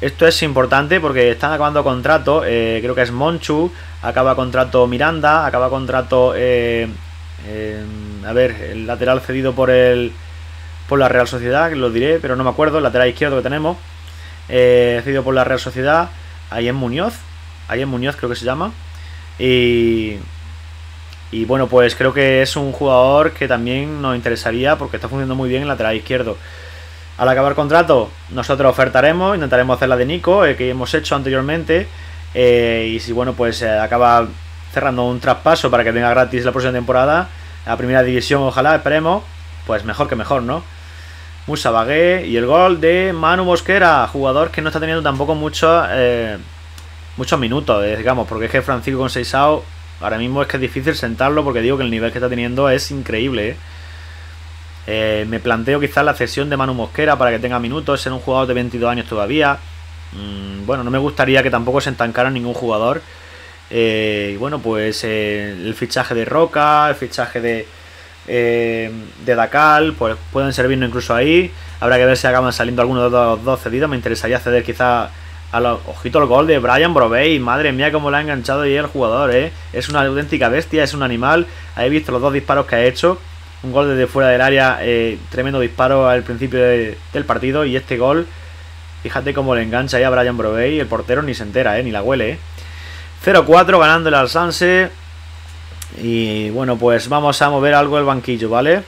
Esto es importante porque están acabando contrato, eh, creo que es Monchu, acaba contrato Miranda, acaba contrato, eh, a ver, el lateral cedido por el por la Real Sociedad, que lo diré, pero no me acuerdo, el lateral izquierdo que tenemos, eh, cedido por la Real Sociedad, ahí en Muñoz, ahí en Muñoz creo que se llama, y, y bueno, pues creo que es un jugador que también nos interesaría porque está funcionando muy bien el lateral izquierdo. Al acabar contrato, nosotros ofertaremos, intentaremos hacer la de Nico, eh, que hemos hecho anteriormente. Eh, y si bueno, pues eh, acaba cerrando un traspaso para que venga gratis la próxima temporada, la primera división, ojalá, esperemos, pues mejor que mejor, ¿no? Musa Bagué y el gol de Manu Mosquera, jugador que no está teniendo tampoco mucho, muchos minutos, digamos, porque es que Francisco con ahora mismo es que es difícil sentarlo porque digo que el nivel que está teniendo es increíble, Eh, me planteo quizás la cesión de Manu Mosquera para que tenga minutos, ser un jugador de 22 años todavía. Mm, bueno, no me gustaría que tampoco se entancara ningún jugador. Eh, y bueno, pues el fichaje de Roca, el fichaje de, de Dakal, pues pueden servirnos incluso ahí. Habrá que ver si acaban saliendo algunos de los dos cedidos. Me interesaría ceder quizás a los, ojito el gol de Brian Brovey. Madre mía, cómo lo ha enganchado ahí el jugador, ¿eh? Es una auténtica bestia, es un animal. He visto los dos disparos que ha hecho. Un gol desde fuera del área, eh, tremendo disparo al principio del partido. Y este gol, fíjate cómo le engancha ahí a Brian Brovey. El portero ni se entera, ¿eh? Ni la huele, ¿eh? 0-4 ganándole al Sanse. Y bueno, pues vamos a mover algo el banquillo, ¿vale?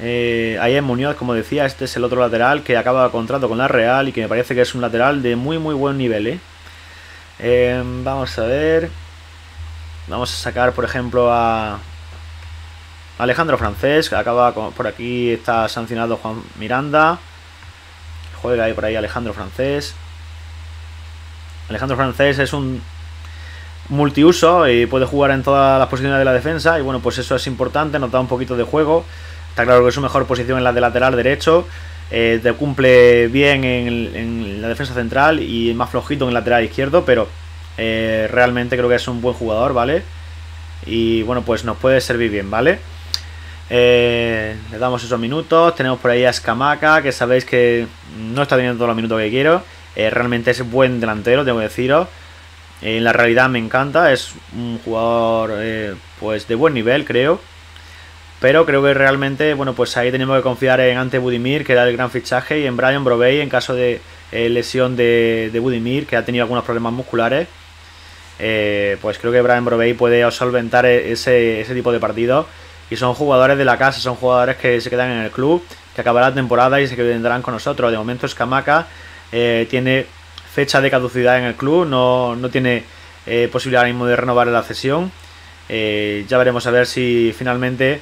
Eh, ahí en Muñoz, como decía, este es el otro lateral que acaba contrato con la Real y que me parece que es un lateral de muy muy buen nivel. ¿eh? Em, vamos a ver. Vamos a sacar, por ejemplo, a Alejandro Francés, acaba por aquí, está sancionado Juan Miranda. Juega ahí por ahí Alejandro Francés. Alejandro Francés es un multiuso y puede jugar en todas las posiciones de la defensa y bueno, pues eso es importante, nos da un poquito de juego. Está claro que es su mejor posición en la de lateral derecho. Eh, te cumple bien en, la defensa central y más flojito en el lateral izquierdo, pero eh, realmente creo que es un buen jugador, ¿vale? Y bueno, pues nos puede servir bien, ¿vale? Eh, le damos esos minutos. Tenemos por ahí a Escamaca, que sabéis que no está teniendo todos los minutos que quiero. realmente es buen delantero, tengo que deciros. En la realidad me encanta, es un jugador pues de buen nivel, creo. Pero creo que realmente, bueno, pues ahí tenemos que confiar en Ante Budimir, que era el gran fichaje, y en Brian Brovey en caso de eh, lesión de, de, Budimir, que ha tenido algunos problemas musculares. Eh, pues creo que Brian Brovey puede solventar e-, ese, ese tipo de partidos. Y son jugadores de la casa, son jugadores que se quedan en el club, que acabará la temporada y se vendrán con nosotros. De momento Escamaca eh, tiene fecha de caducidad en el club, no, no tiene posibilidad ahora mismo de renovar la cesión. ya veremos a ver si finalmente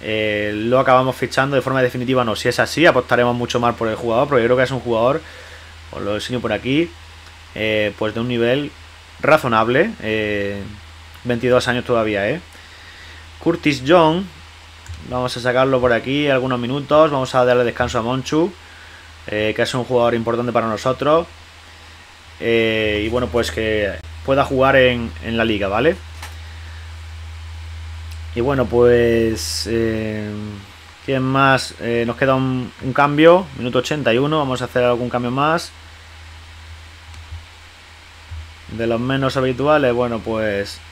eh, lo acabamos fichando de forma definitiva no. Si es así, apostaremos mucho más por el jugador, porque creo que es un jugador, os lo enseño por aquí, eh, pues de un nivel razonable. 22 eh, años todavía, ¿eh? Curtis John, vamos a sacarlo por aquí algunos minutos, vamos a darle descanso a Monchu, que es un jugador importante para nosotros. y bueno, pues que pueda jugar en, la liga, ¿vale? Y bueno, pues... Eh, ¿Quién más? Eh, nos queda un, cambio, minuto 81, vamos a hacer algún cambio más. De los menos habituales, bueno, pues...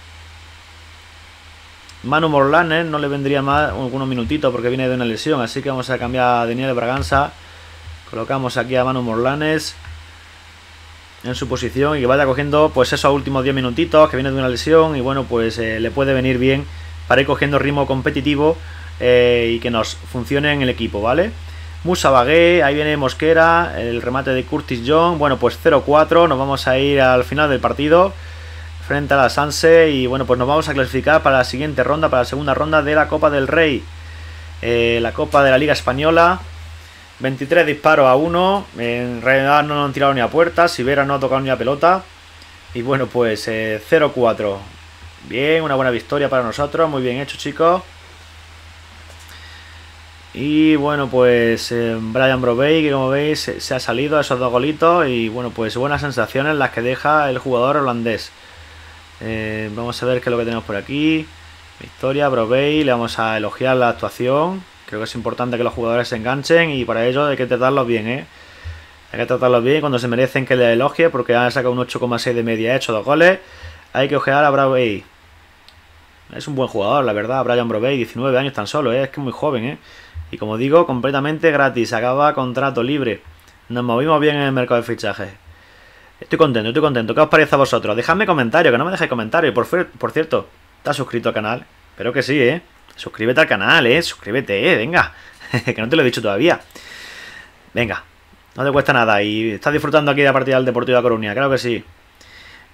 Manu Morlanes no le vendría más algunos minutitos porque viene de una lesión, así que vamos a cambiar a Daniel Braganza. Colocamos aquí a Manu Morlanes en su posición y que vaya cogiendo pues esos últimos 10 minutitos que viene de una lesión y bueno, pues eh, le puede venir bien para ir cogiendo ritmo competitivo eh, y que nos funcione en el equipo, ¿vale? Musa Bagué, ahí viene Mosquera, el remate de Curtis John, bueno pues 0-4, nos vamos a ir al final del partido frente a la Sanse y bueno pues nos vamos a clasificar para la siguiente ronda, para la segunda ronda de la Copa del Rey, eh, la Copa de la Liga Española, 23 disparos a 1, en realidad no han tirado ni a puertas, Sibera no ha tocado ni a pelota y bueno pues 0-4, eh, Bien, una buena victoria para nosotros. Muy bien hecho, chicos. Y bueno, pues eh, Brian Brovey, que como veis se, ha salido a esos dos golitos. Y bueno, pues buenas sensaciones las que deja el jugador holandés. Eh, vamos a ver qué es lo que tenemos por aquí. Victoria, Brovey, le vamos a elogiar la actuación. Creo que es importante que los jugadores se enganchen y para ello hay que tratarlos bien, ¿eh? Hay que tratarlos bien cuando se merecen que le elogie porque han sacado un 8,6 de media, hecho dos goles. Hay que ojear a Brovey. Es un buen jugador, la verdad. Brian Brovey, 19 años tan solo, ¿eh? es que es muy joven. ¿eh? Y como digo, completamente gratis. Acaba contrato libre. Nos movimos bien en el mercado de fichajes. Estoy contento, estoy contento. ¿Qué os parece a vosotros? Dejadme comentarios, que no me dejéis comentarios. Por, por cierto, ¿estás suscrito al canal? Espero que sí, ¿eh? Suscríbete al canal, ¿eh? Suscríbete, ¿eh? Venga. (laughs) que no te lo he dicho todavía. Venga. No te cuesta nada. Y estás disfrutando aquí de la partida del Deportivo de Coruña. Claro que sí.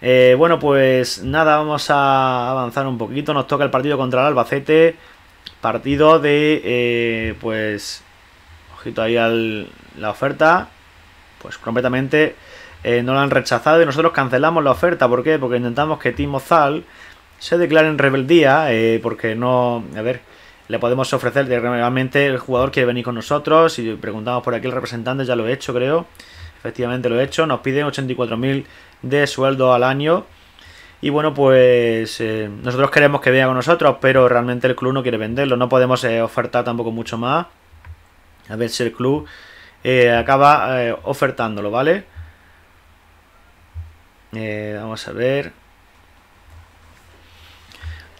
Eh, bueno, pues nada, vamos a avanzar un poquito. Nos toca el partido contra el Albacete. Partido de, eh, pues, ojito ahí al, la oferta. Pues completamente eh, no la han rechazado y nosotros cancelamos la oferta. ¿Por qué? Porque intentamos que Timo Zal se declare en rebeldía. porque no, a ver, le podemos ofrecer realmente el jugador quiere venir con nosotros. Si preguntamos por aquí el representante, ya lo he hecho, creo. Efectivamente lo he hecho. Nos piden 84.000 de sueldo al año. Y bueno, pues eh, nosotros queremos que venga con nosotros, pero realmente el club no quiere venderlo. No podemos eh, ofertar tampoco mucho más. A ver si el club eh, acaba ofertándolo, ¿vale? Vamos a ver.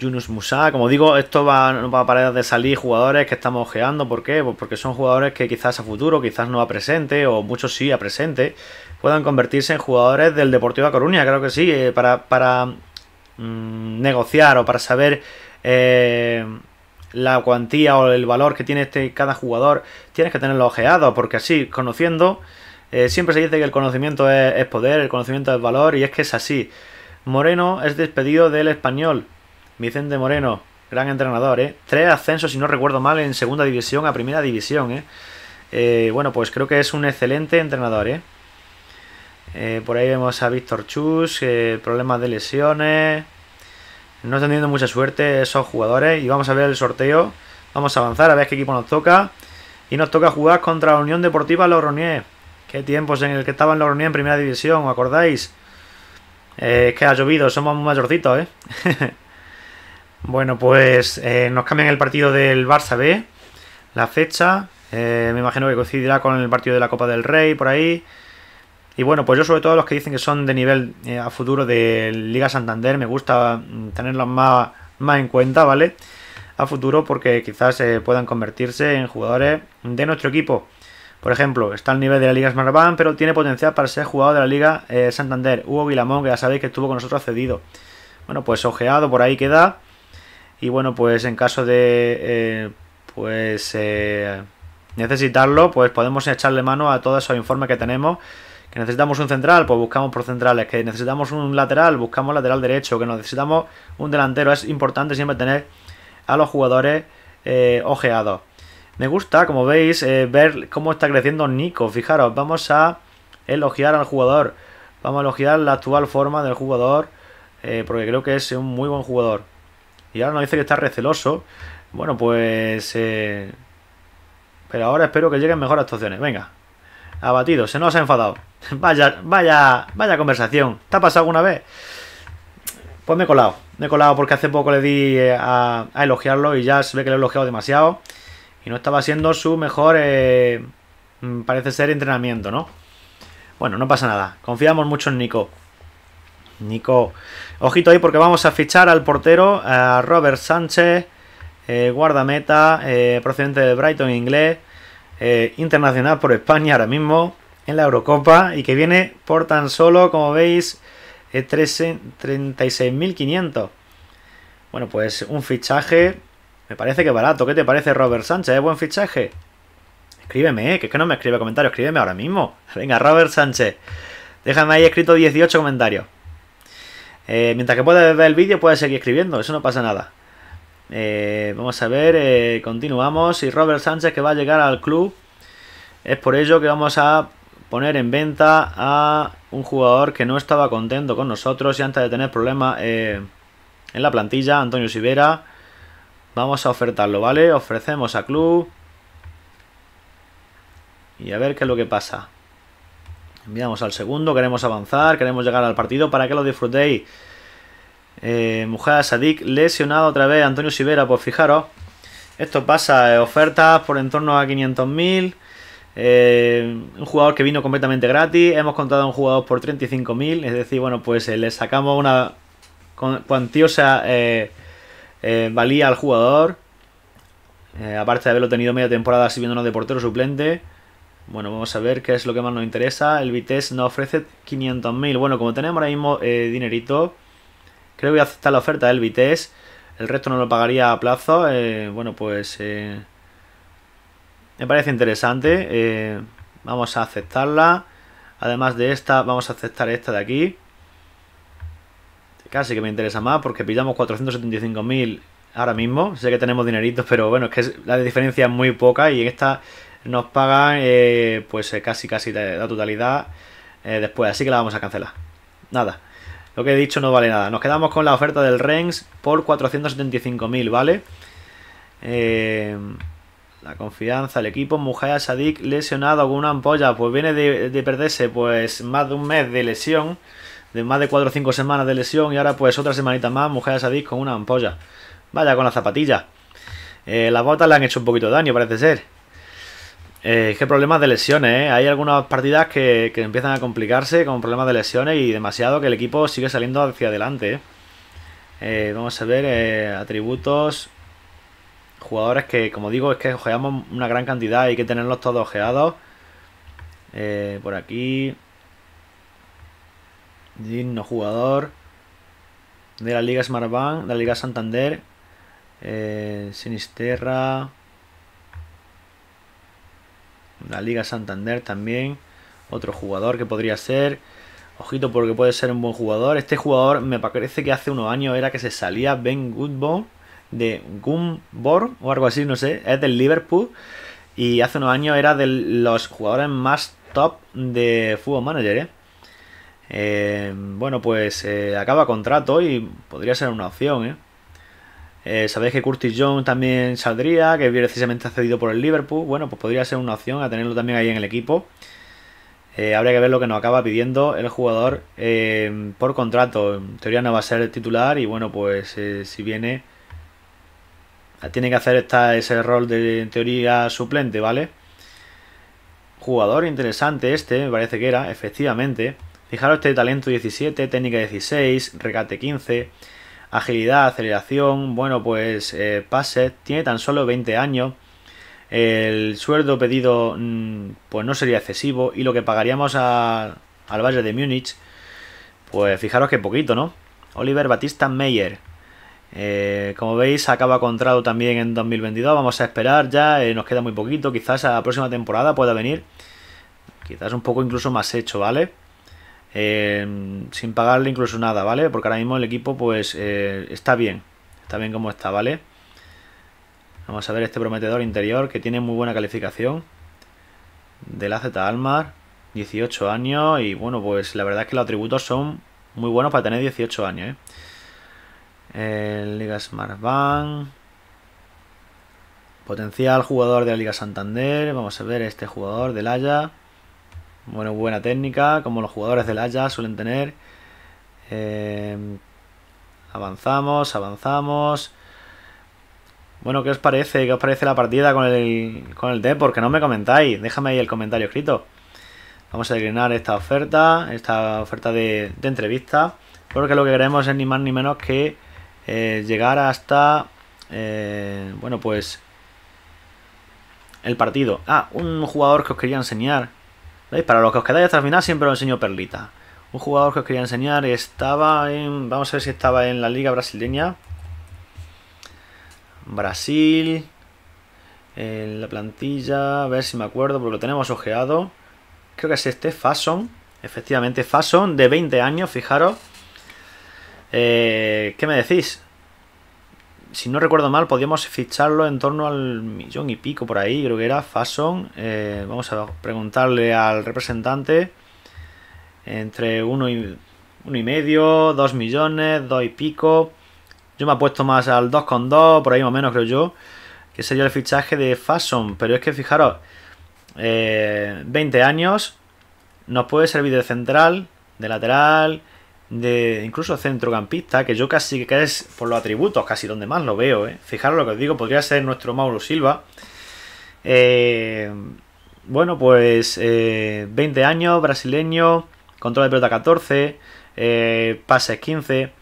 Yunus Musa. Como digo, esto va, no va a parar de salir jugadores que estamos ojeando. ¿Por qué? Pues porque son jugadores que quizás a futuro, quizás no a presente, o muchos sí a presente, puedan convertirse en jugadores del Deportivo de Coruña. Creo que sí, eh, para, para mm, negociar o para saber eh, la cuantía o el valor que tiene este cada jugador, tienes que tenerlo ojeado, porque así, conociendo, eh, siempre se dice que el conocimiento es, poder, el conocimiento es valor, y es que es así. Moreno es despedido del español. Vicente Moreno, gran entrenador, ¿eh? Tres ascensos, si no recuerdo mal, en segunda división a primera división, ¿eh? eh bueno, pues creo que es un excelente entrenador, ¿eh? eh por ahí vemos a Víctor Chus, problemas de lesiones. No están teniendo mucha suerte esos jugadores. Y vamos a ver el sorteo. Vamos a avanzar a ver qué equipo nos toca. Y nos toca jugar contra la Unión Deportiva Logronier. Qué tiempos en el que estaba en Logronier en primera división, ¿os acordáis? es que ha llovido, somos mayorcitos, ¿eh? (laughs) Bueno, pues eh, nos cambian el partido del Barça B, la fecha, eh, me imagino que coincidirá con el partido de la Copa del Rey, por ahí. Y bueno, pues yo sobre todo los que dicen que son de nivel eh, a futuro de Liga Santander, me gusta mm, tenerlos más, más en cuenta, ¿vale? A futuro porque quizás puedan convertirse en jugadores de nuestro equipo. Por ejemplo, está al nivel de la Liga Smartbank, pero tiene potencial para ser jugador de la Liga Santander. Hugo Guilamón, que ya sabéis que estuvo con nosotros cedido. Bueno, pues ojeado por ahí queda. Y bueno, pues en caso de eh, pues eh, necesitarlo, pues podemos echarle mano a todos esos informes que tenemos. Que necesitamos un central, pues buscamos por centrales. Que necesitamos un lateral, buscamos lateral derecho. Que necesitamos un delantero. Es importante siempre tener a los jugadores eh, ojeados. Me gusta, como veis, ver cómo está creciendo Nico. Fijaros, vamos a elogiar al jugador. Vamos a elogiar la actual forma del jugador. porque creo que es un muy buen jugador. Y ahora nos dice que está receloso. Bueno, pues... Eh, pero ahora espero que lleguen mejores actuaciones. Venga. Abatido. Se nos ha enfadado. (laughs) Vaya, vaya, vaya conversación. ¿Te ha pasado alguna vez? Pues me he colado. Me he colado porque hace poco le di eh, a, elogiarlo y ya se ve que lo he elogiado demasiado. Y no estaba siendo su mejor, eh, mm, parece ser, entrenamiento, ¿no? Bueno, no pasa nada. Confiamos mucho en Nico. Nico, ojito ahí porque vamos a fichar al portero, a Robert Sánchez, eh, guardameta, eh, procedente de Brighton inglés, internacional por España ahora mismo en la Eurocopa y que viene por tan solo, como veis, 36.500. Bueno, pues un fichaje, me parece que barato. ¿Qué te parece Robert Sánchez? ¿Es buen fichaje? Escríbeme, que es que no me escribe comentarios, escríbeme ahora mismo. (laughs) Venga, Robert Sánchez. Déjame ahí escrito 18 comentarios. Eh, mientras que puedes ver el vídeo, puedes seguir escribiendo, eso no pasa nada. Eh, vamos a ver, eh, continuamos. Y Robert Sánchez que va a llegar al club. Es por ello que vamos a poner en venta a un jugador que no estaba contento con nosotros y antes de tener problemas en la plantilla, Antonio Sivera. Vamos a ofertarlo, ¿vale? Ofrecemos a club. Y a ver qué es lo que pasa. Enviamos al segundo, queremos avanzar, queremos llegar al partido para que lo disfrutéis. Eh, Mujer Sadik lesionado otra vez, Antonio Sivera, pues fijaros. Esto pasa, eh, ofertas por en torno a 500.000. Eh, un jugador que vino completamente gratis. Hemos contado a un jugador por 35.000. Es decir, bueno, pues le sacamos una cuantiosa valía al jugador. aparte de haberlo tenido media temporada sirviéndonos de portero suplente. Bueno, vamos a ver qué es lo que más nos interesa. El Vitesse nos ofrece 500.000. Bueno, como tenemos ahora mismo eh, dinerito, creo que voy a aceptar la oferta del Vitesse. El resto no lo pagaría a plazo. Eh, bueno, pues eh, me parece interesante. vamos a aceptarla. Además de esta, vamos a aceptar esta de aquí. Casi que me interesa más porque pillamos 475.000 ahora mismo. Sé que tenemos dinerito, pero bueno, es que la diferencia es muy poca y en esta nos pagan eh, pues eh, casi casi la totalidad eh, después, así que la vamos a cancelar. Nada, lo que he dicho no vale nada. Nos quedamos con la oferta del Rengs por 475.000, ¿vale? La confianza, el equipo, Mujaya Sadik lesionado con una ampolla, pues viene de, perderse pues más de un mes de lesión, de más de 4 o 5 semanas de lesión y ahora pues otra semanita más, Mujaya Sadik con una ampolla. Vaya con la zapatilla. Eh, las botas le han hecho un poquito de daño, parece ser. Eh, que problemas de lesiones, ¿eh? Hay algunas partidas que, que, empiezan a complicarse con problemas de lesiones y demasiado que el equipo sigue saliendo hacia adelante. ¿eh? vamos a ver atributos. Jugadores que, como digo, es que ojeamos una gran cantidad. Hay que tenerlos todos ojeados. por aquí. Digno jugador. De la Liga Smartbank, de la Liga Santander. Sinisterra la Liga Santander también. Otro jugador que podría ser. Ojito porque puede ser un buen jugador. Este jugador me parece que hace unos años era que se salía Ben Goodbone de Gumbor o algo así, no sé. Es del Liverpool. Y hace unos años era de los jugadores más top de Football Manager, ¿eh? Eh bueno, pues eh, acaba contrato y podría ser una opción, ¿eh? Sabéis que Curtis Jones también saldría, que precisamente ha cedido por el Liverpool. Bueno, pues podría ser una opción a tenerlo también ahí en el equipo. Habría que ver lo que nos acaba pidiendo el jugador por contrato. En teoría no va a ser titular y bueno, pues si viene, tiene que hacer ese rol de en teoría suplente, ¿vale? Jugador interesante este, me parece que era, efectivamente. Fijaros este talento 17, técnica 16, regate 15 agilidad, aceleración, bueno, pues eh, pase, tiene tan solo 20 años. El sueldo pedido mm, pues no sería excesivo y lo que pagaríamos al Valle de Múnich, pues fijaros que poquito, ¿no? Oliver Batista Meyer. Eh, como veis, acaba contrato también en 2022. Vamos a esperar ya, eh, nos queda muy poquito. Quizás a la próxima temporada pueda venir. Quizás un poco incluso más hecho, ¿vale? Eh, sin pagarle incluso nada, ¿vale? Porque ahora mismo el equipo pues eh, está bien, está bien como está, ¿vale? Vamos a ver este prometedor interior que tiene muy buena calificación de la Z Almar, 18 años y bueno, pues la verdad es que los atributos son muy buenos para tener 18 años, ¿eh? Liga Smart Bank. Potencial jugador de la Liga Santander. Vamos a ver este jugador del Haya. Bueno, buena técnica, como los jugadores del Haya suelen tener. Eh, avanzamos, avanzamos. Bueno, ¿qué os parece? ¿Qué os parece la partida con el, con el D? Porque no me comentáis. Déjame ahí el comentario escrito. Vamos a declinar esta oferta, esta oferta de, entrevista. Porque lo que queremos es ni más ni menos que eh, llegar hasta, eh, bueno, pues, el partido. Ah, un jugador que os quería enseñar para los que os quedáis hasta el final siempre os enseño perlita. Un jugador que os quería enseñar estaba en... Vamos a ver si estaba en la liga brasileña. Brasil. En la plantilla. A ver si me acuerdo porque lo tenemos ojeado. Creo que es este, Fason. Efectivamente, Fason, de 20 años, fijaros. Eh, ¿Qué me decís? Si no recuerdo mal, podíamos ficharlo en torno al millón y pico por ahí, creo que era Fason. Eh, vamos a preguntarle al representante entre uno y, uno y medio, dos millones, dos y pico. Yo me he puesto más al 2,2, por ahí más o menos creo yo, que sería el fichaje de Fason. Pero es que fijaros, 20 eh, años, nos puede servir de central, de lateral, de incluso centrocampista, que yo casi que es por los atributos, casi donde más lo veo. ¿eh? Fijaros lo que os digo, podría ser nuestro Mauro Silva. Eh, bueno, pues 20 eh, años, brasileño, control de pelota 14, pases 15,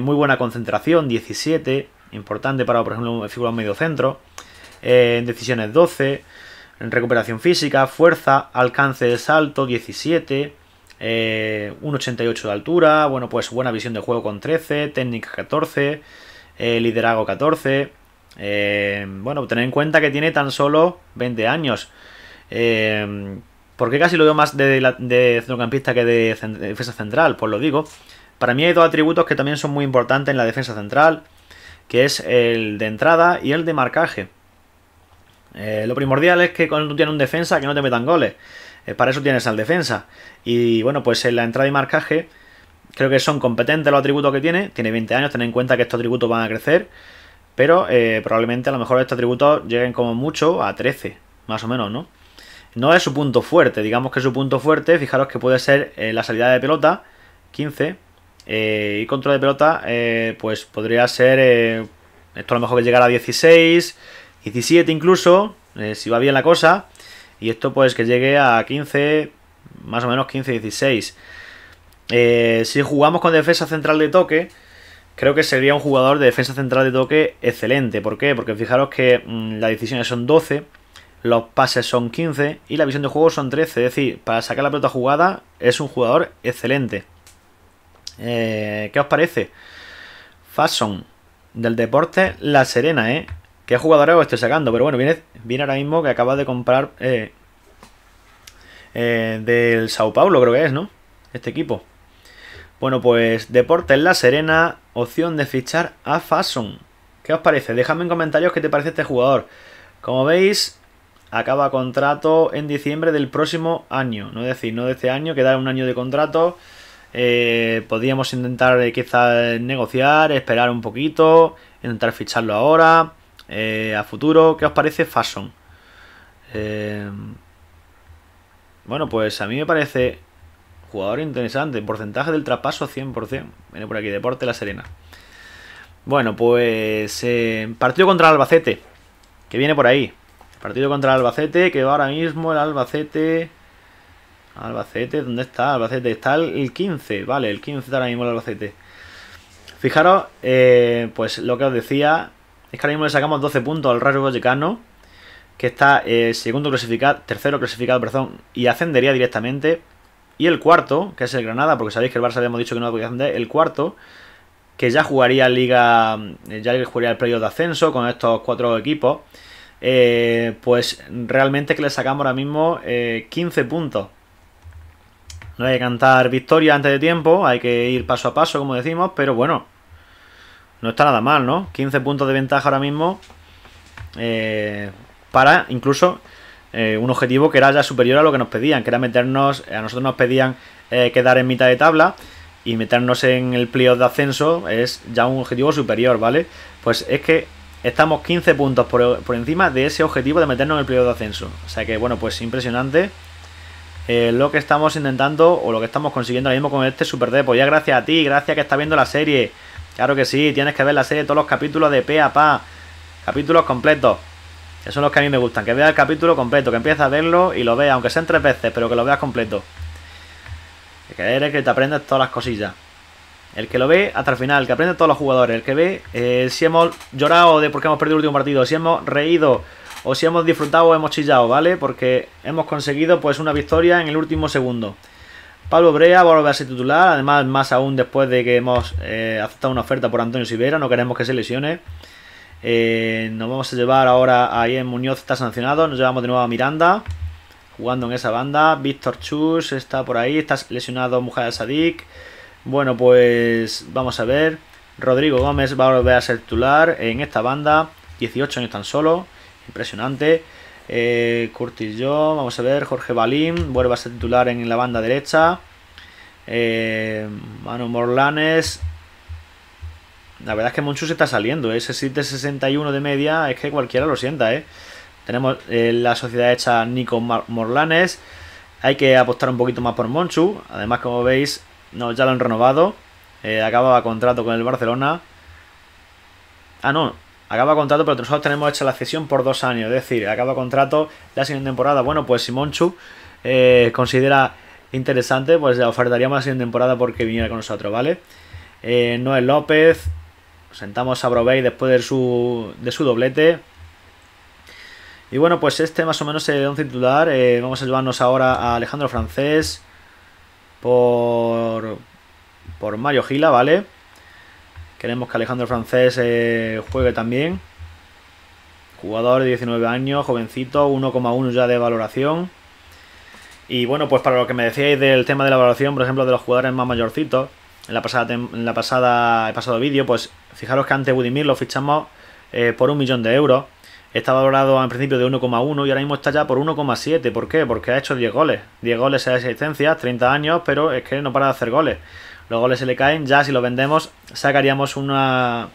muy buena concentración 17, importante para, por ejemplo, figura medio centro, decisiones 12, recuperación física, fuerza, alcance de salto 17, eh, 1,88 de altura, bueno, pues buena visión de juego con 13, técnica 14, eh, liderazgo 14. Eh, bueno, tener en cuenta que tiene tan solo 20 años. Eh, porque casi lo veo más de, centrocampista que de, defensa central? Pues lo digo. Para mí hay dos atributos que también son muy importantes en la defensa central, que es el de entrada y el de marcaje. lo primordial es que cuando tú tienes un defensa que no te metan goles. Eh, para eso tienes al defensa. Y bueno, pues en la entrada y marcaje creo que son competentes los atributos que tiene. Tiene 20 años, ten en cuenta que estos atributos van a crecer. pero eh, probablemente a lo mejor estos atributos lleguen como mucho a 13, más o menos, ¿no? No es su punto fuerte, digamos que su punto fuerte, fijaros que puede ser eh, la salida de pelota, 15, y control de pelota, pues podría ser, esto a lo mejor que llegara a 16, 17 incluso, si va bien la cosa, y esto pues que llegue a 15, más o menos 15-16. Eh, si jugamos con defensa central de toque, creo que sería un jugador de defensa central de toque excelente. ¿Por qué? Porque fijaros que mm, las decisiones son 12, los pases son 15 y la visión de juego son 13. Es decir, para sacar la pelota jugada es un jugador excelente. Eh, ¿Qué os parece? Fasson del deporte La Serena, ¿eh? ¿Qué jugadores os estoy sacando? Pero bueno, viene, viene ahora mismo que acaba de comprar eh, eh, del Sao Paulo, creo que es, ¿no? Este equipo. Bueno, pues Deportes La Serena, opción de fichar a Fason. ¿Qué os parece? Dejadme en comentarios qué te parece este jugador. Como veis, acaba contrato en diciembre del próximo año. No es decir, no de este año, queda un año de contrato. Eh, podríamos intentar quizás negociar, esperar un poquito, intentar ficharlo ahora, a futuro. ¿Qué os parece Fason? Eh, bueno, pues a mí me parece jugador interesante. Porcentaje del traspaso 100%. Viene por aquí, Deporte La Serena. Bueno, pues eh, partido contra el Albacete. Que viene por ahí. Partido contra el Albacete. Que ahora mismo el Albacete... Albacete, ¿dónde está? Albacete está el 15. Vale, el 15 está ahora mismo el Albacete. Fijaros, eh, pues lo que os decía es que ahora mismo le sacamos 12 puntos al Rayo Vallecano que está eh, segundo clasificado, tercero clasificado, perdón, y ascendería directamente. Y el cuarto, que es el Granada, porque sabéis que el Barça habíamos dicho que no podía ascender, el cuarto, que ya jugaría Liga, eh, ya jugaría el periodo de ascenso con estos cuatro equipos, eh, pues realmente que le sacamos ahora mismo 15 puntos. No hay que cantar victoria antes de tiempo, hay que ir paso a paso, como decimos, pero bueno, no está nada mal, ¿no? 15 puntos de ventaja ahora mismo. Eh, para incluso eh, un objetivo que era ya superior a lo que nos pedían, que era meternos, a nosotros nos pedían eh, quedar en mitad de tabla y meternos en el playoff de ascenso es ya un objetivo superior, ¿vale? Pues es que estamos 15 puntos por, encima de ese objetivo de meternos en el playoff de ascenso. O sea que, bueno, pues impresionante eh, lo que estamos intentando o lo que estamos consiguiendo ahora mismo con este Super Depo. Ya gracias a ti, gracias que estás viendo la serie. Claro que sí, tienes que ver la serie, todos los capítulos de pe a pa. Capítulos completos. Esos son los que a mí me gustan. Que vea el capítulo completo, que empieces a verlo y lo vea, aunque sean tres veces, pero que lo veas completo. Que eres que te aprendes todas las cosillas. El que lo ve hasta el final, el que aprende todos los jugadores, el que ve eh, si hemos llorado de porque hemos perdido el último partido, si hemos reído o si hemos disfrutado o hemos chillado, ¿vale? Porque hemos conseguido pues una victoria en el último segundo. Pablo Brea volver a ser titular, además más aún después de que hemos eh, aceptado una oferta por Antonio Sivera, no queremos que se lesione. Eh, nos vamos a llevar ahora a Ian Muñoz, está sancionado. Nos llevamos de nuevo a Miranda, jugando en esa banda. Víctor Chus está por ahí, está lesionado Mujer Sadik. Bueno, pues vamos a ver. Rodrigo Gómez va a volver a ser titular en esta banda. 18 años tan solo, impresionante. Eh, Curtis Joe, vamos a ver. Jorge Balín vuelve a ser titular en la banda derecha. Eh, Manu Morlanes la verdad es que Monchu se está saliendo, ¿eh? ese 761 de media es que cualquiera lo sienta, ¿eh? Tenemos eh, la sociedad hecha Nico Morlanes. Hay que apostar un poquito más por Monchu. Además, como veis, no, ya lo han renovado. Eh, acababa contrato con el Barcelona. Ah, no. Acaba contrato, pero nosotros tenemos hecha la cesión por dos años. Es decir, acaba contrato la siguiente temporada. Bueno, pues si Monchu considera interesante, pues le ofertaríamos la siguiente temporada porque viniera con nosotros, ¿vale? Noel López, Sentamos a Brobey después de su, de su doblete. Y bueno, pues este más o menos es el titular. Eh, vamos a llevarnos ahora a Alejandro Francés por, por Mario Gila, ¿vale? Queremos que Alejandro Francés eh, juegue también. Jugador de 19 años, jovencito, 1,1 ya de valoración. Y bueno, pues para lo que me decíais del tema de la valoración, por ejemplo, de los jugadores más mayorcitos, en la pasada, en la pasada, el pasado vídeo, pues fijaros que antes Budimir lo fichamos eh, por un millón de euros. Está valorado en principio de 1,1 y ahora mismo está ya por 1,7. ¿Por qué? Porque ha hecho 10 goles. 10 goles de asistencia, 30 años, pero es que no para de hacer goles. Los goles se le caen, ya si lo vendemos sacaríamos una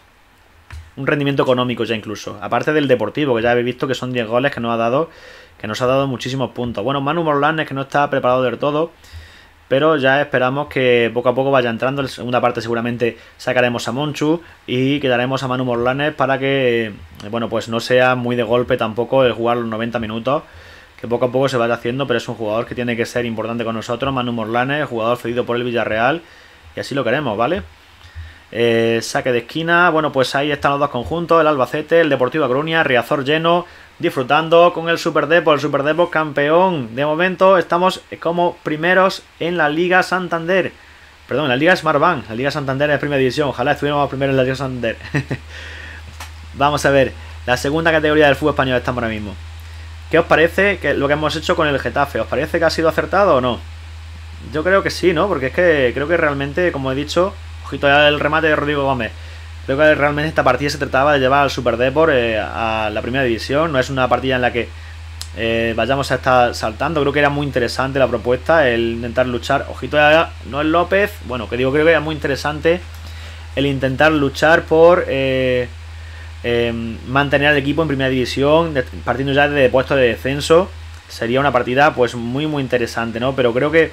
un rendimiento económico ya incluso. Aparte del Deportivo, que ya habéis visto que son 10 goles que nos ha dado, que nos ha dado muchísimos puntos. Bueno, Manu Morlanes que no está preparado del todo, pero ya esperamos que poco a poco vaya entrando. En la segunda parte seguramente sacaremos a Monchu y quedaremos a Manu Morlanes para que, bueno, pues no sea muy de golpe tampoco el jugar los 90 minutos que poco a poco se vaya haciendo, pero es un jugador que tiene que ser importante con nosotros, Manu Morlanes, jugador cedido por el Villarreal, y así lo queremos, ¿vale? Eh, saque de esquina, bueno, pues ahí están los dos conjuntos, el Albacete, el Deportivo Agrunia, Riazor lleno, disfrutando con el Super Depot, el Super Depot campeón. De momento estamos como primeros en la Liga Santander. Perdón, la Liga Smartbank, la Liga Santander en primera división. Ojalá estuviéramos primero en la Liga Santander. (laughs) Vamos a ver, la segunda categoría del fútbol español estamos ahora mismo. ¿Qué os parece que lo que hemos hecho con el Getafe? ¿Os parece que ha sido acertado o no? Yo creo que sí, ¿no? Porque es que creo que realmente, como he dicho, ojito ya el remate de Rodrigo Gómez. Creo que realmente esta partida se trataba de llevar al Super Deport eh, a la primera división. No es una partida en la que eh, vayamos a estar saltando. Creo que era muy interesante la propuesta, el intentar luchar. Ojito ya, no es López. Bueno, que digo, creo que era muy interesante el intentar luchar por eh, mantener al equipo en primera división, partiendo ya de puesto de descenso. Sería una partida pues muy muy interesante, ¿no? Pero creo que,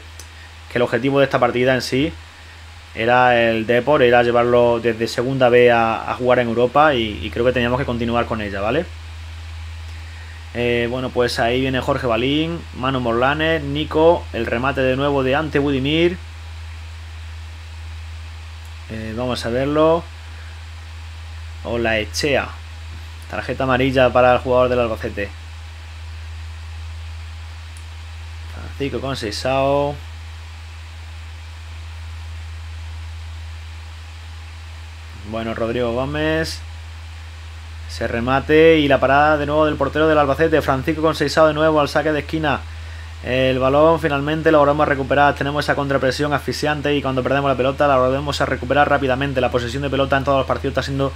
que el objetivo de esta partida en sí era el Depor, era llevarlo desde segunda B a, jugar en Europa y, creo que teníamos que continuar con ella, ¿vale? Eh, bueno, pues ahí viene Jorge Balín, Manu Morlanes, Nico, el remate de nuevo de Ante Budimir. Eh, vamos a verlo. Hola Echea. Tarjeta amarilla para el jugador del Albacete. Francisco con Bueno, Rodrigo Gómez. Se remate y la parada de nuevo del portero del Albacete. Francisco con seisado de nuevo al saque de esquina. El balón finalmente lo volvemos a recuperar. Tenemos esa contrapresión asfixiante y cuando perdemos la pelota la volvemos a recuperar rápidamente. La posesión de pelota en todos los partidos está siendo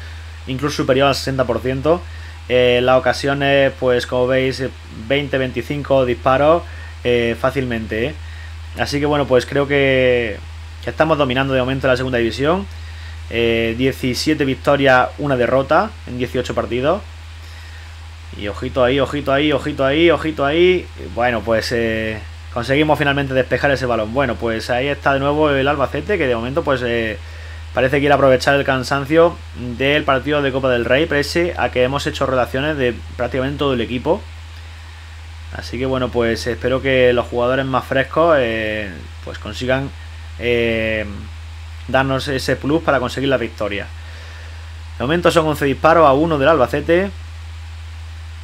incluso superior al 60%. Eh, las ocasiones, pues como veis, 20-25 disparos eh, fácilmente. ¿eh? Así que bueno, pues creo que, que estamos dominando de momento la segunda división. 17 eh, victorias, una derrota en 18 partidos. Y ojito ahí, ojito ahí, ojito ahí, ojito ahí. Bueno, pues eh, conseguimos finalmente despejar ese balón. Bueno, pues ahí está de nuevo el Albacete, que de momento pues eh, parece que quiere aprovechar el cansancio del partido de Copa del Rey, pese a que hemos hecho relaciones de prácticamente todo el equipo. Así que bueno, pues espero que los jugadores más frescos pues consigan darnos ese plus para conseguir la victoria. De momento son 11 disparos a 1 del Albacete.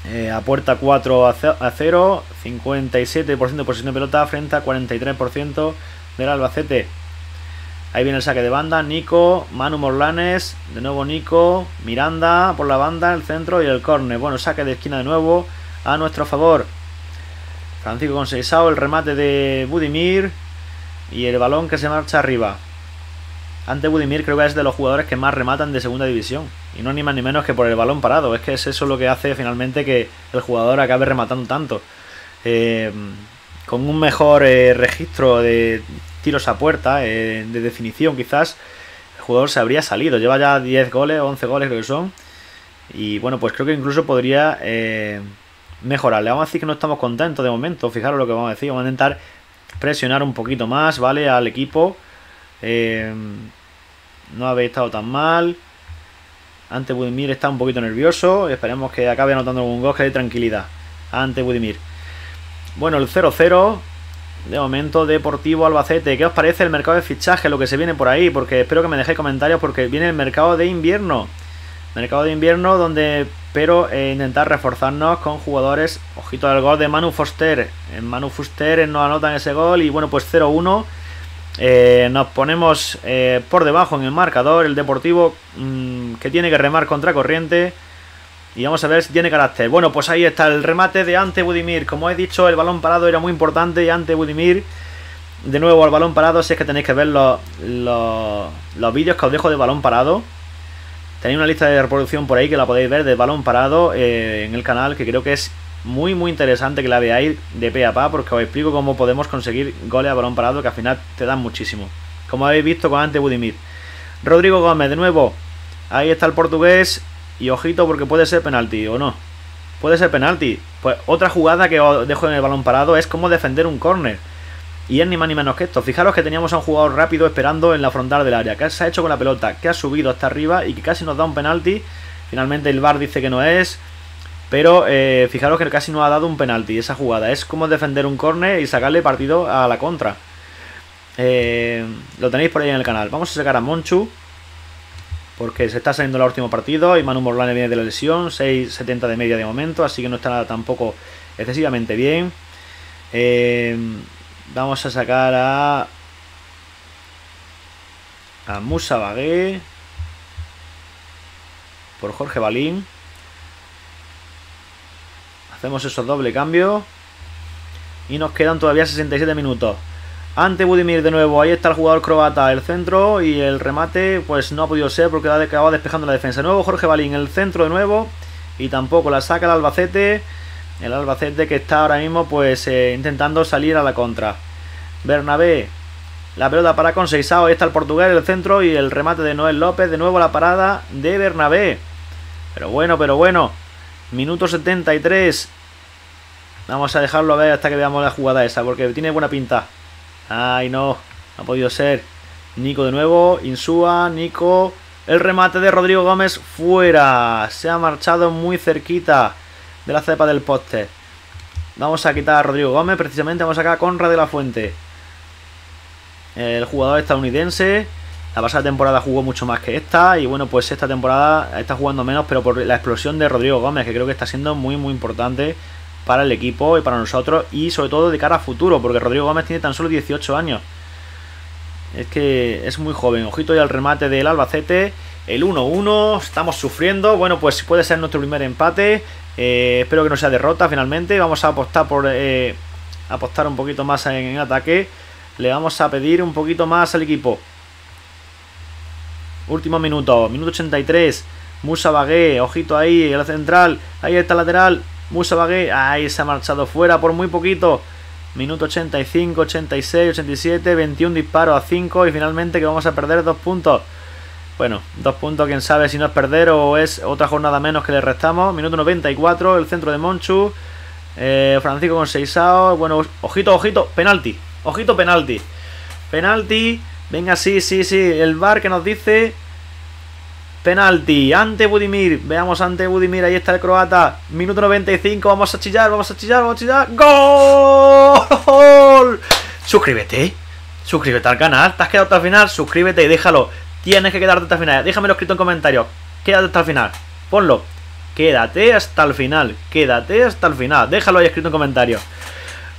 Eh, a puerta 4 a 0. 57% de posición de pelota frente a 43% del Albacete. Ahí viene el saque de banda. Nico, Manu Morlanes. De nuevo Nico. Miranda por la banda, el centro y el córner. Bueno, saque de esquina de nuevo a nuestro favor. Francisco con el remate de Budimir. Y el balón que se marcha arriba. Ante Budimir creo que es de los jugadores que más rematan de segunda división. Y no ni más ni menos que por el balón parado. Es que es eso lo que hace finalmente que el jugador acabe rematando tanto. Eh, con un mejor eh, registro de tiros a puerta, eh, de definición quizás, el jugador se habría salido. Lleva ya 10 goles, 11 goles creo que son. Y bueno, pues creo que incluso podría mejorar. Le vamos a decir que no estamos contentos de momento. Fijaros lo que vamos a decir. Vamos a intentar presionar un poquito más, ¿vale? Al equipo. Eh, no habéis estado tan mal. Ante Budimir está un poquito nervioso. Esperemos que acabe anotando algún gol que de tranquilidad. Ante Budimir. Bueno, el 0-0. De momento, Deportivo Albacete. ¿Qué os parece el mercado de fichaje? Lo que se viene por ahí. Porque espero que me dejéis comentarios. Porque viene el mercado de invierno. Mercado de invierno donde pero eh, intentar reforzarnos con jugadores. Ojito del gol de Manu Foster. En Manu Foster nos anotan ese gol. Y bueno, pues 0-1. Eh, nos ponemos eh, por debajo en el marcador. El Deportivo mm, que tiene que remar contra corriente. Y vamos a ver si tiene carácter. Bueno, pues ahí está el remate de Ante Budimir. Como he dicho, el balón parado era muy importante. Y Ante Budimir, de nuevo al balón parado. Si es que tenéis que ver los, los, vídeos que os dejo de balón parado. Tenéis una lista de reproducción por ahí que la podéis ver de balón parado eh, en el canal. Que creo que es muy muy interesante que la veáis de pe a pa porque os explico cómo podemos conseguir goles a balón parado que al final te dan muchísimo. Como habéis visto con Ante Budimir. Rodrigo Gómez de nuevo. Ahí está el portugués Y ojito porque puede ser penalti o no. Puede ser penalti. Pues otra jugada que os dejo en el balón parado es cómo defender un córner. Y es ni más ni menos que esto. Fijaros que teníamos a un jugador rápido esperando en la frontal del área. Que se ha hecho con la pelota, que ha subido hasta arriba y que casi nos da un penalti. Finalmente el VAR dice que no es. Pero eh, fijaros que casi no ha dado un penalti esa jugada. Es como defender un córner y sacarle partido a la contra. Eh, lo tenéis por ahí en el canal. Vamos a sacar a Monchu. Porque se está saliendo el último partido. Y Manu Morlane viene de la lesión. 6.70 de media de momento. Así que no está tampoco excesivamente bien. Eh, vamos a sacar a. A Musa Bagué. Por Jorge Balín. Hacemos esos doble cambio. Y nos quedan todavía 67 minutos. Ante Budimir de nuevo, ahí está el jugador croata, el centro y el remate pues no ha podido ser porque ha acabado despejando la defensa. De nuevo Jorge Balín, el centro de nuevo y tampoco la saca el Albacete. El Albacete que está ahora mismo pues eh, intentando salir a la contra. Bernabé, la pelota para con Seisao, ahí está el portugués, el centro y el remate de Noel López. De nuevo la parada de Bernabé. Pero bueno, pero bueno. Minuto 73. Vamos a dejarlo a ver hasta que veamos la jugada esa, porque tiene buena pinta. Ay, no, no ha podido ser. Nico de nuevo, Insúa, Nico. El remate de Rodrigo Gómez fuera. Se ha marchado muy cerquita de la cepa del poste. Vamos a quitar a Rodrigo Gómez, precisamente vamos acá con de la Fuente. El jugador estadounidense la pasada temporada jugó mucho más que esta y bueno, pues esta temporada está jugando menos, pero por la explosión de Rodrigo Gómez, que creo que está siendo muy muy importante para el equipo y para nosotros y sobre todo de cara a futuro, porque Rodrigo Gómez tiene tan solo 18 años. Es que es muy joven. Ojito y al remate del Albacete. El 1-1. Estamos sufriendo. Bueno, pues puede ser nuestro primer empate. Eh, espero que no sea derrota finalmente. Vamos a apostar por eh, apostar un poquito más en, en ataque. Le vamos a pedir un poquito más al equipo. Último minuto, minuto 83. Musa Bagué, ojito ahí, el central. Ahí está lateral. Musa Bagué, ahí se ha marchado fuera por muy poquito. Minuto 85, 86, 87, 21 disparos a 5 y finalmente que vamos a perder dos puntos. Bueno, dos puntos, quién sabe si no es perder o es otra jornada menos que le restamos. Minuto 94, el centro de Monchu. Eh, Francisco con 6 Bueno, ojito, ojito, penalti. Ojito, penalti. Penalti Venga, sí, sí, sí. El bar que nos dice penalti ante Budimir. Veamos ante Budimir. Ahí está el croata. Minuto 95. Vamos a chillar, vamos a chillar, vamos a chillar. ¡Gol! Suscríbete. Suscríbete al canal. ¿Te has quedado hasta el final? Suscríbete y déjalo. Tienes que quedarte hasta el final. Déjamelo escrito en comentarios. Quédate hasta el final. Ponlo. Quédate hasta el final. Quédate hasta el final. Déjalo ahí escrito en comentarios.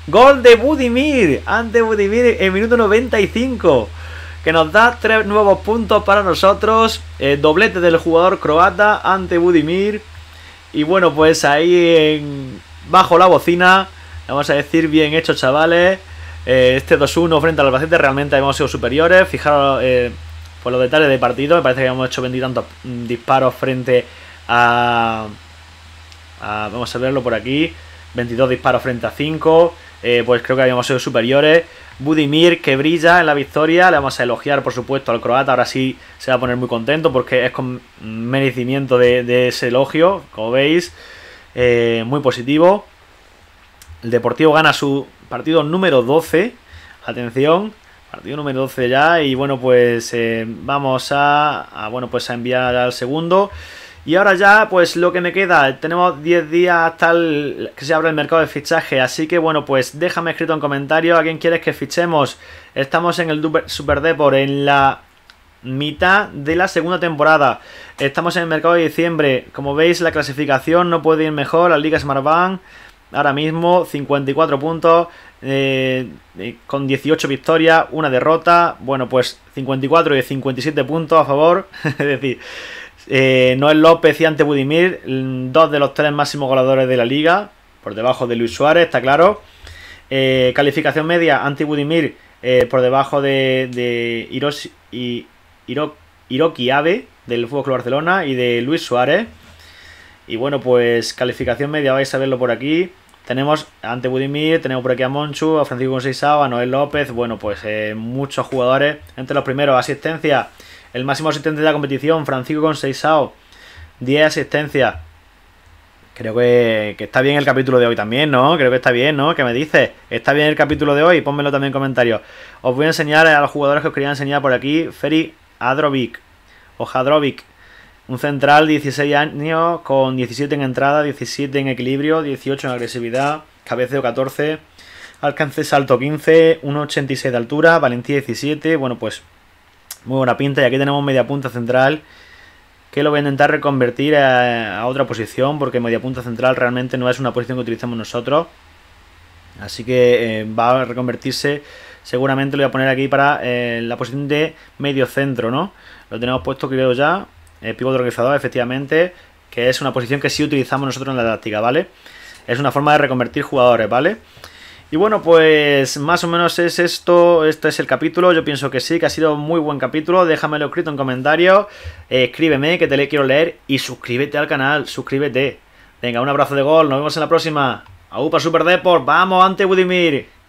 Gol de Budimir. Ante Budimir en minuto 95 que nos da tres nuevos puntos para nosotros. Eh, doblete del jugador croata ante Budimir. Y bueno, pues ahí bajo la bocina, vamos a decir bien hecho chavales. Eh, este 2-1 frente al Albacete realmente hemos sido superiores. Fijaros eh, por los detalles del partido. Me parece que hemos hecho tantos mm, disparos frente a, a, Vamos a verlo por aquí. 22 disparos frente a 5. Pues creo que habíamos sido superiores. Budimir que brilla en la victoria. Le vamos a elogiar, por supuesto, al croata. Ahora sí se va a poner muy contento porque es con merecimiento de, ese elogio, como veis. Eh, muy positivo. El Deportivo gana su partido número 12. Atención, partido número 12 ya. Y bueno, pues eh, vamos a, a, bueno, pues a enviar al segundo. Y ahora ya, pues lo que me queda, tenemos 10 días hasta que se abra el mercado de fichaje, así que bueno, pues déjame escrito en comentario a quién quieres que fichemos. Estamos en el Super Deport, en la mitad de la segunda temporada. Estamos en el mercado de diciembre, como veis la clasificación no puede ir mejor, la Liga Smartbank ahora mismo 54 puntos, eh, eh, con 18 victorias, una derrota, bueno pues 54 y 57 puntos a favor, (laughs) es decir... Eh, Noel López y Ante Budimir, dos de los tres máximos goleadores de la liga, por debajo de Luis Suárez, está claro. Eh, calificación media, Ante Budimir eh, por debajo de, de Hiroki Abe del Fútbol Club Barcelona y de Luis Suárez. Y bueno, pues calificación media, vais a verlo por aquí. Tenemos ante Budimir, tenemos por aquí a Monchu, a Francisco Conceizao, a Noel López. Bueno, pues muchos jugadores. Entre los primeros, asistencia el máximo asistente de la competición, Francisco Conceizao, 10 asistencias. Creo que, que, está bien el capítulo de hoy también, ¿no? Creo que está bien, ¿no? ¿Qué me dices? ¿Está bien el capítulo de hoy? Pónmelo también en comentarios. Os voy a enseñar a los jugadores que os quería enseñar por aquí. Feri Adrovic o Hadrovic. Un central, 16 años, con 17 en entrada, 17 en equilibrio, 18 en agresividad, cabeceo 14, alcance salto 15, 1,86 de altura, valentía 17. Bueno, pues muy buena pinta. Y aquí tenemos media punta central que lo voy a intentar reconvertir a, otra posición porque media punta central realmente no es una posición que utilizamos nosotros. Así que eh, va a reconvertirse, seguramente lo voy a poner aquí para eh, la posición de medio centro, ¿no? Lo tenemos puesto creo ya, el pivote organizador efectivamente, que es una posición que sí utilizamos nosotros en la táctica, ¿vale? Es una forma de reconvertir jugadores, ¿vale? Y bueno, pues más o menos es esto, este es el capítulo, yo pienso que sí, que ha sido un muy buen capítulo, déjamelo escrito en comentarios, eh, escríbeme que te le quiero leer y suscríbete al canal, suscríbete. Venga, un abrazo de gol, nos vemos en la próxima. Aupa Super Deport, vamos ante Budimir.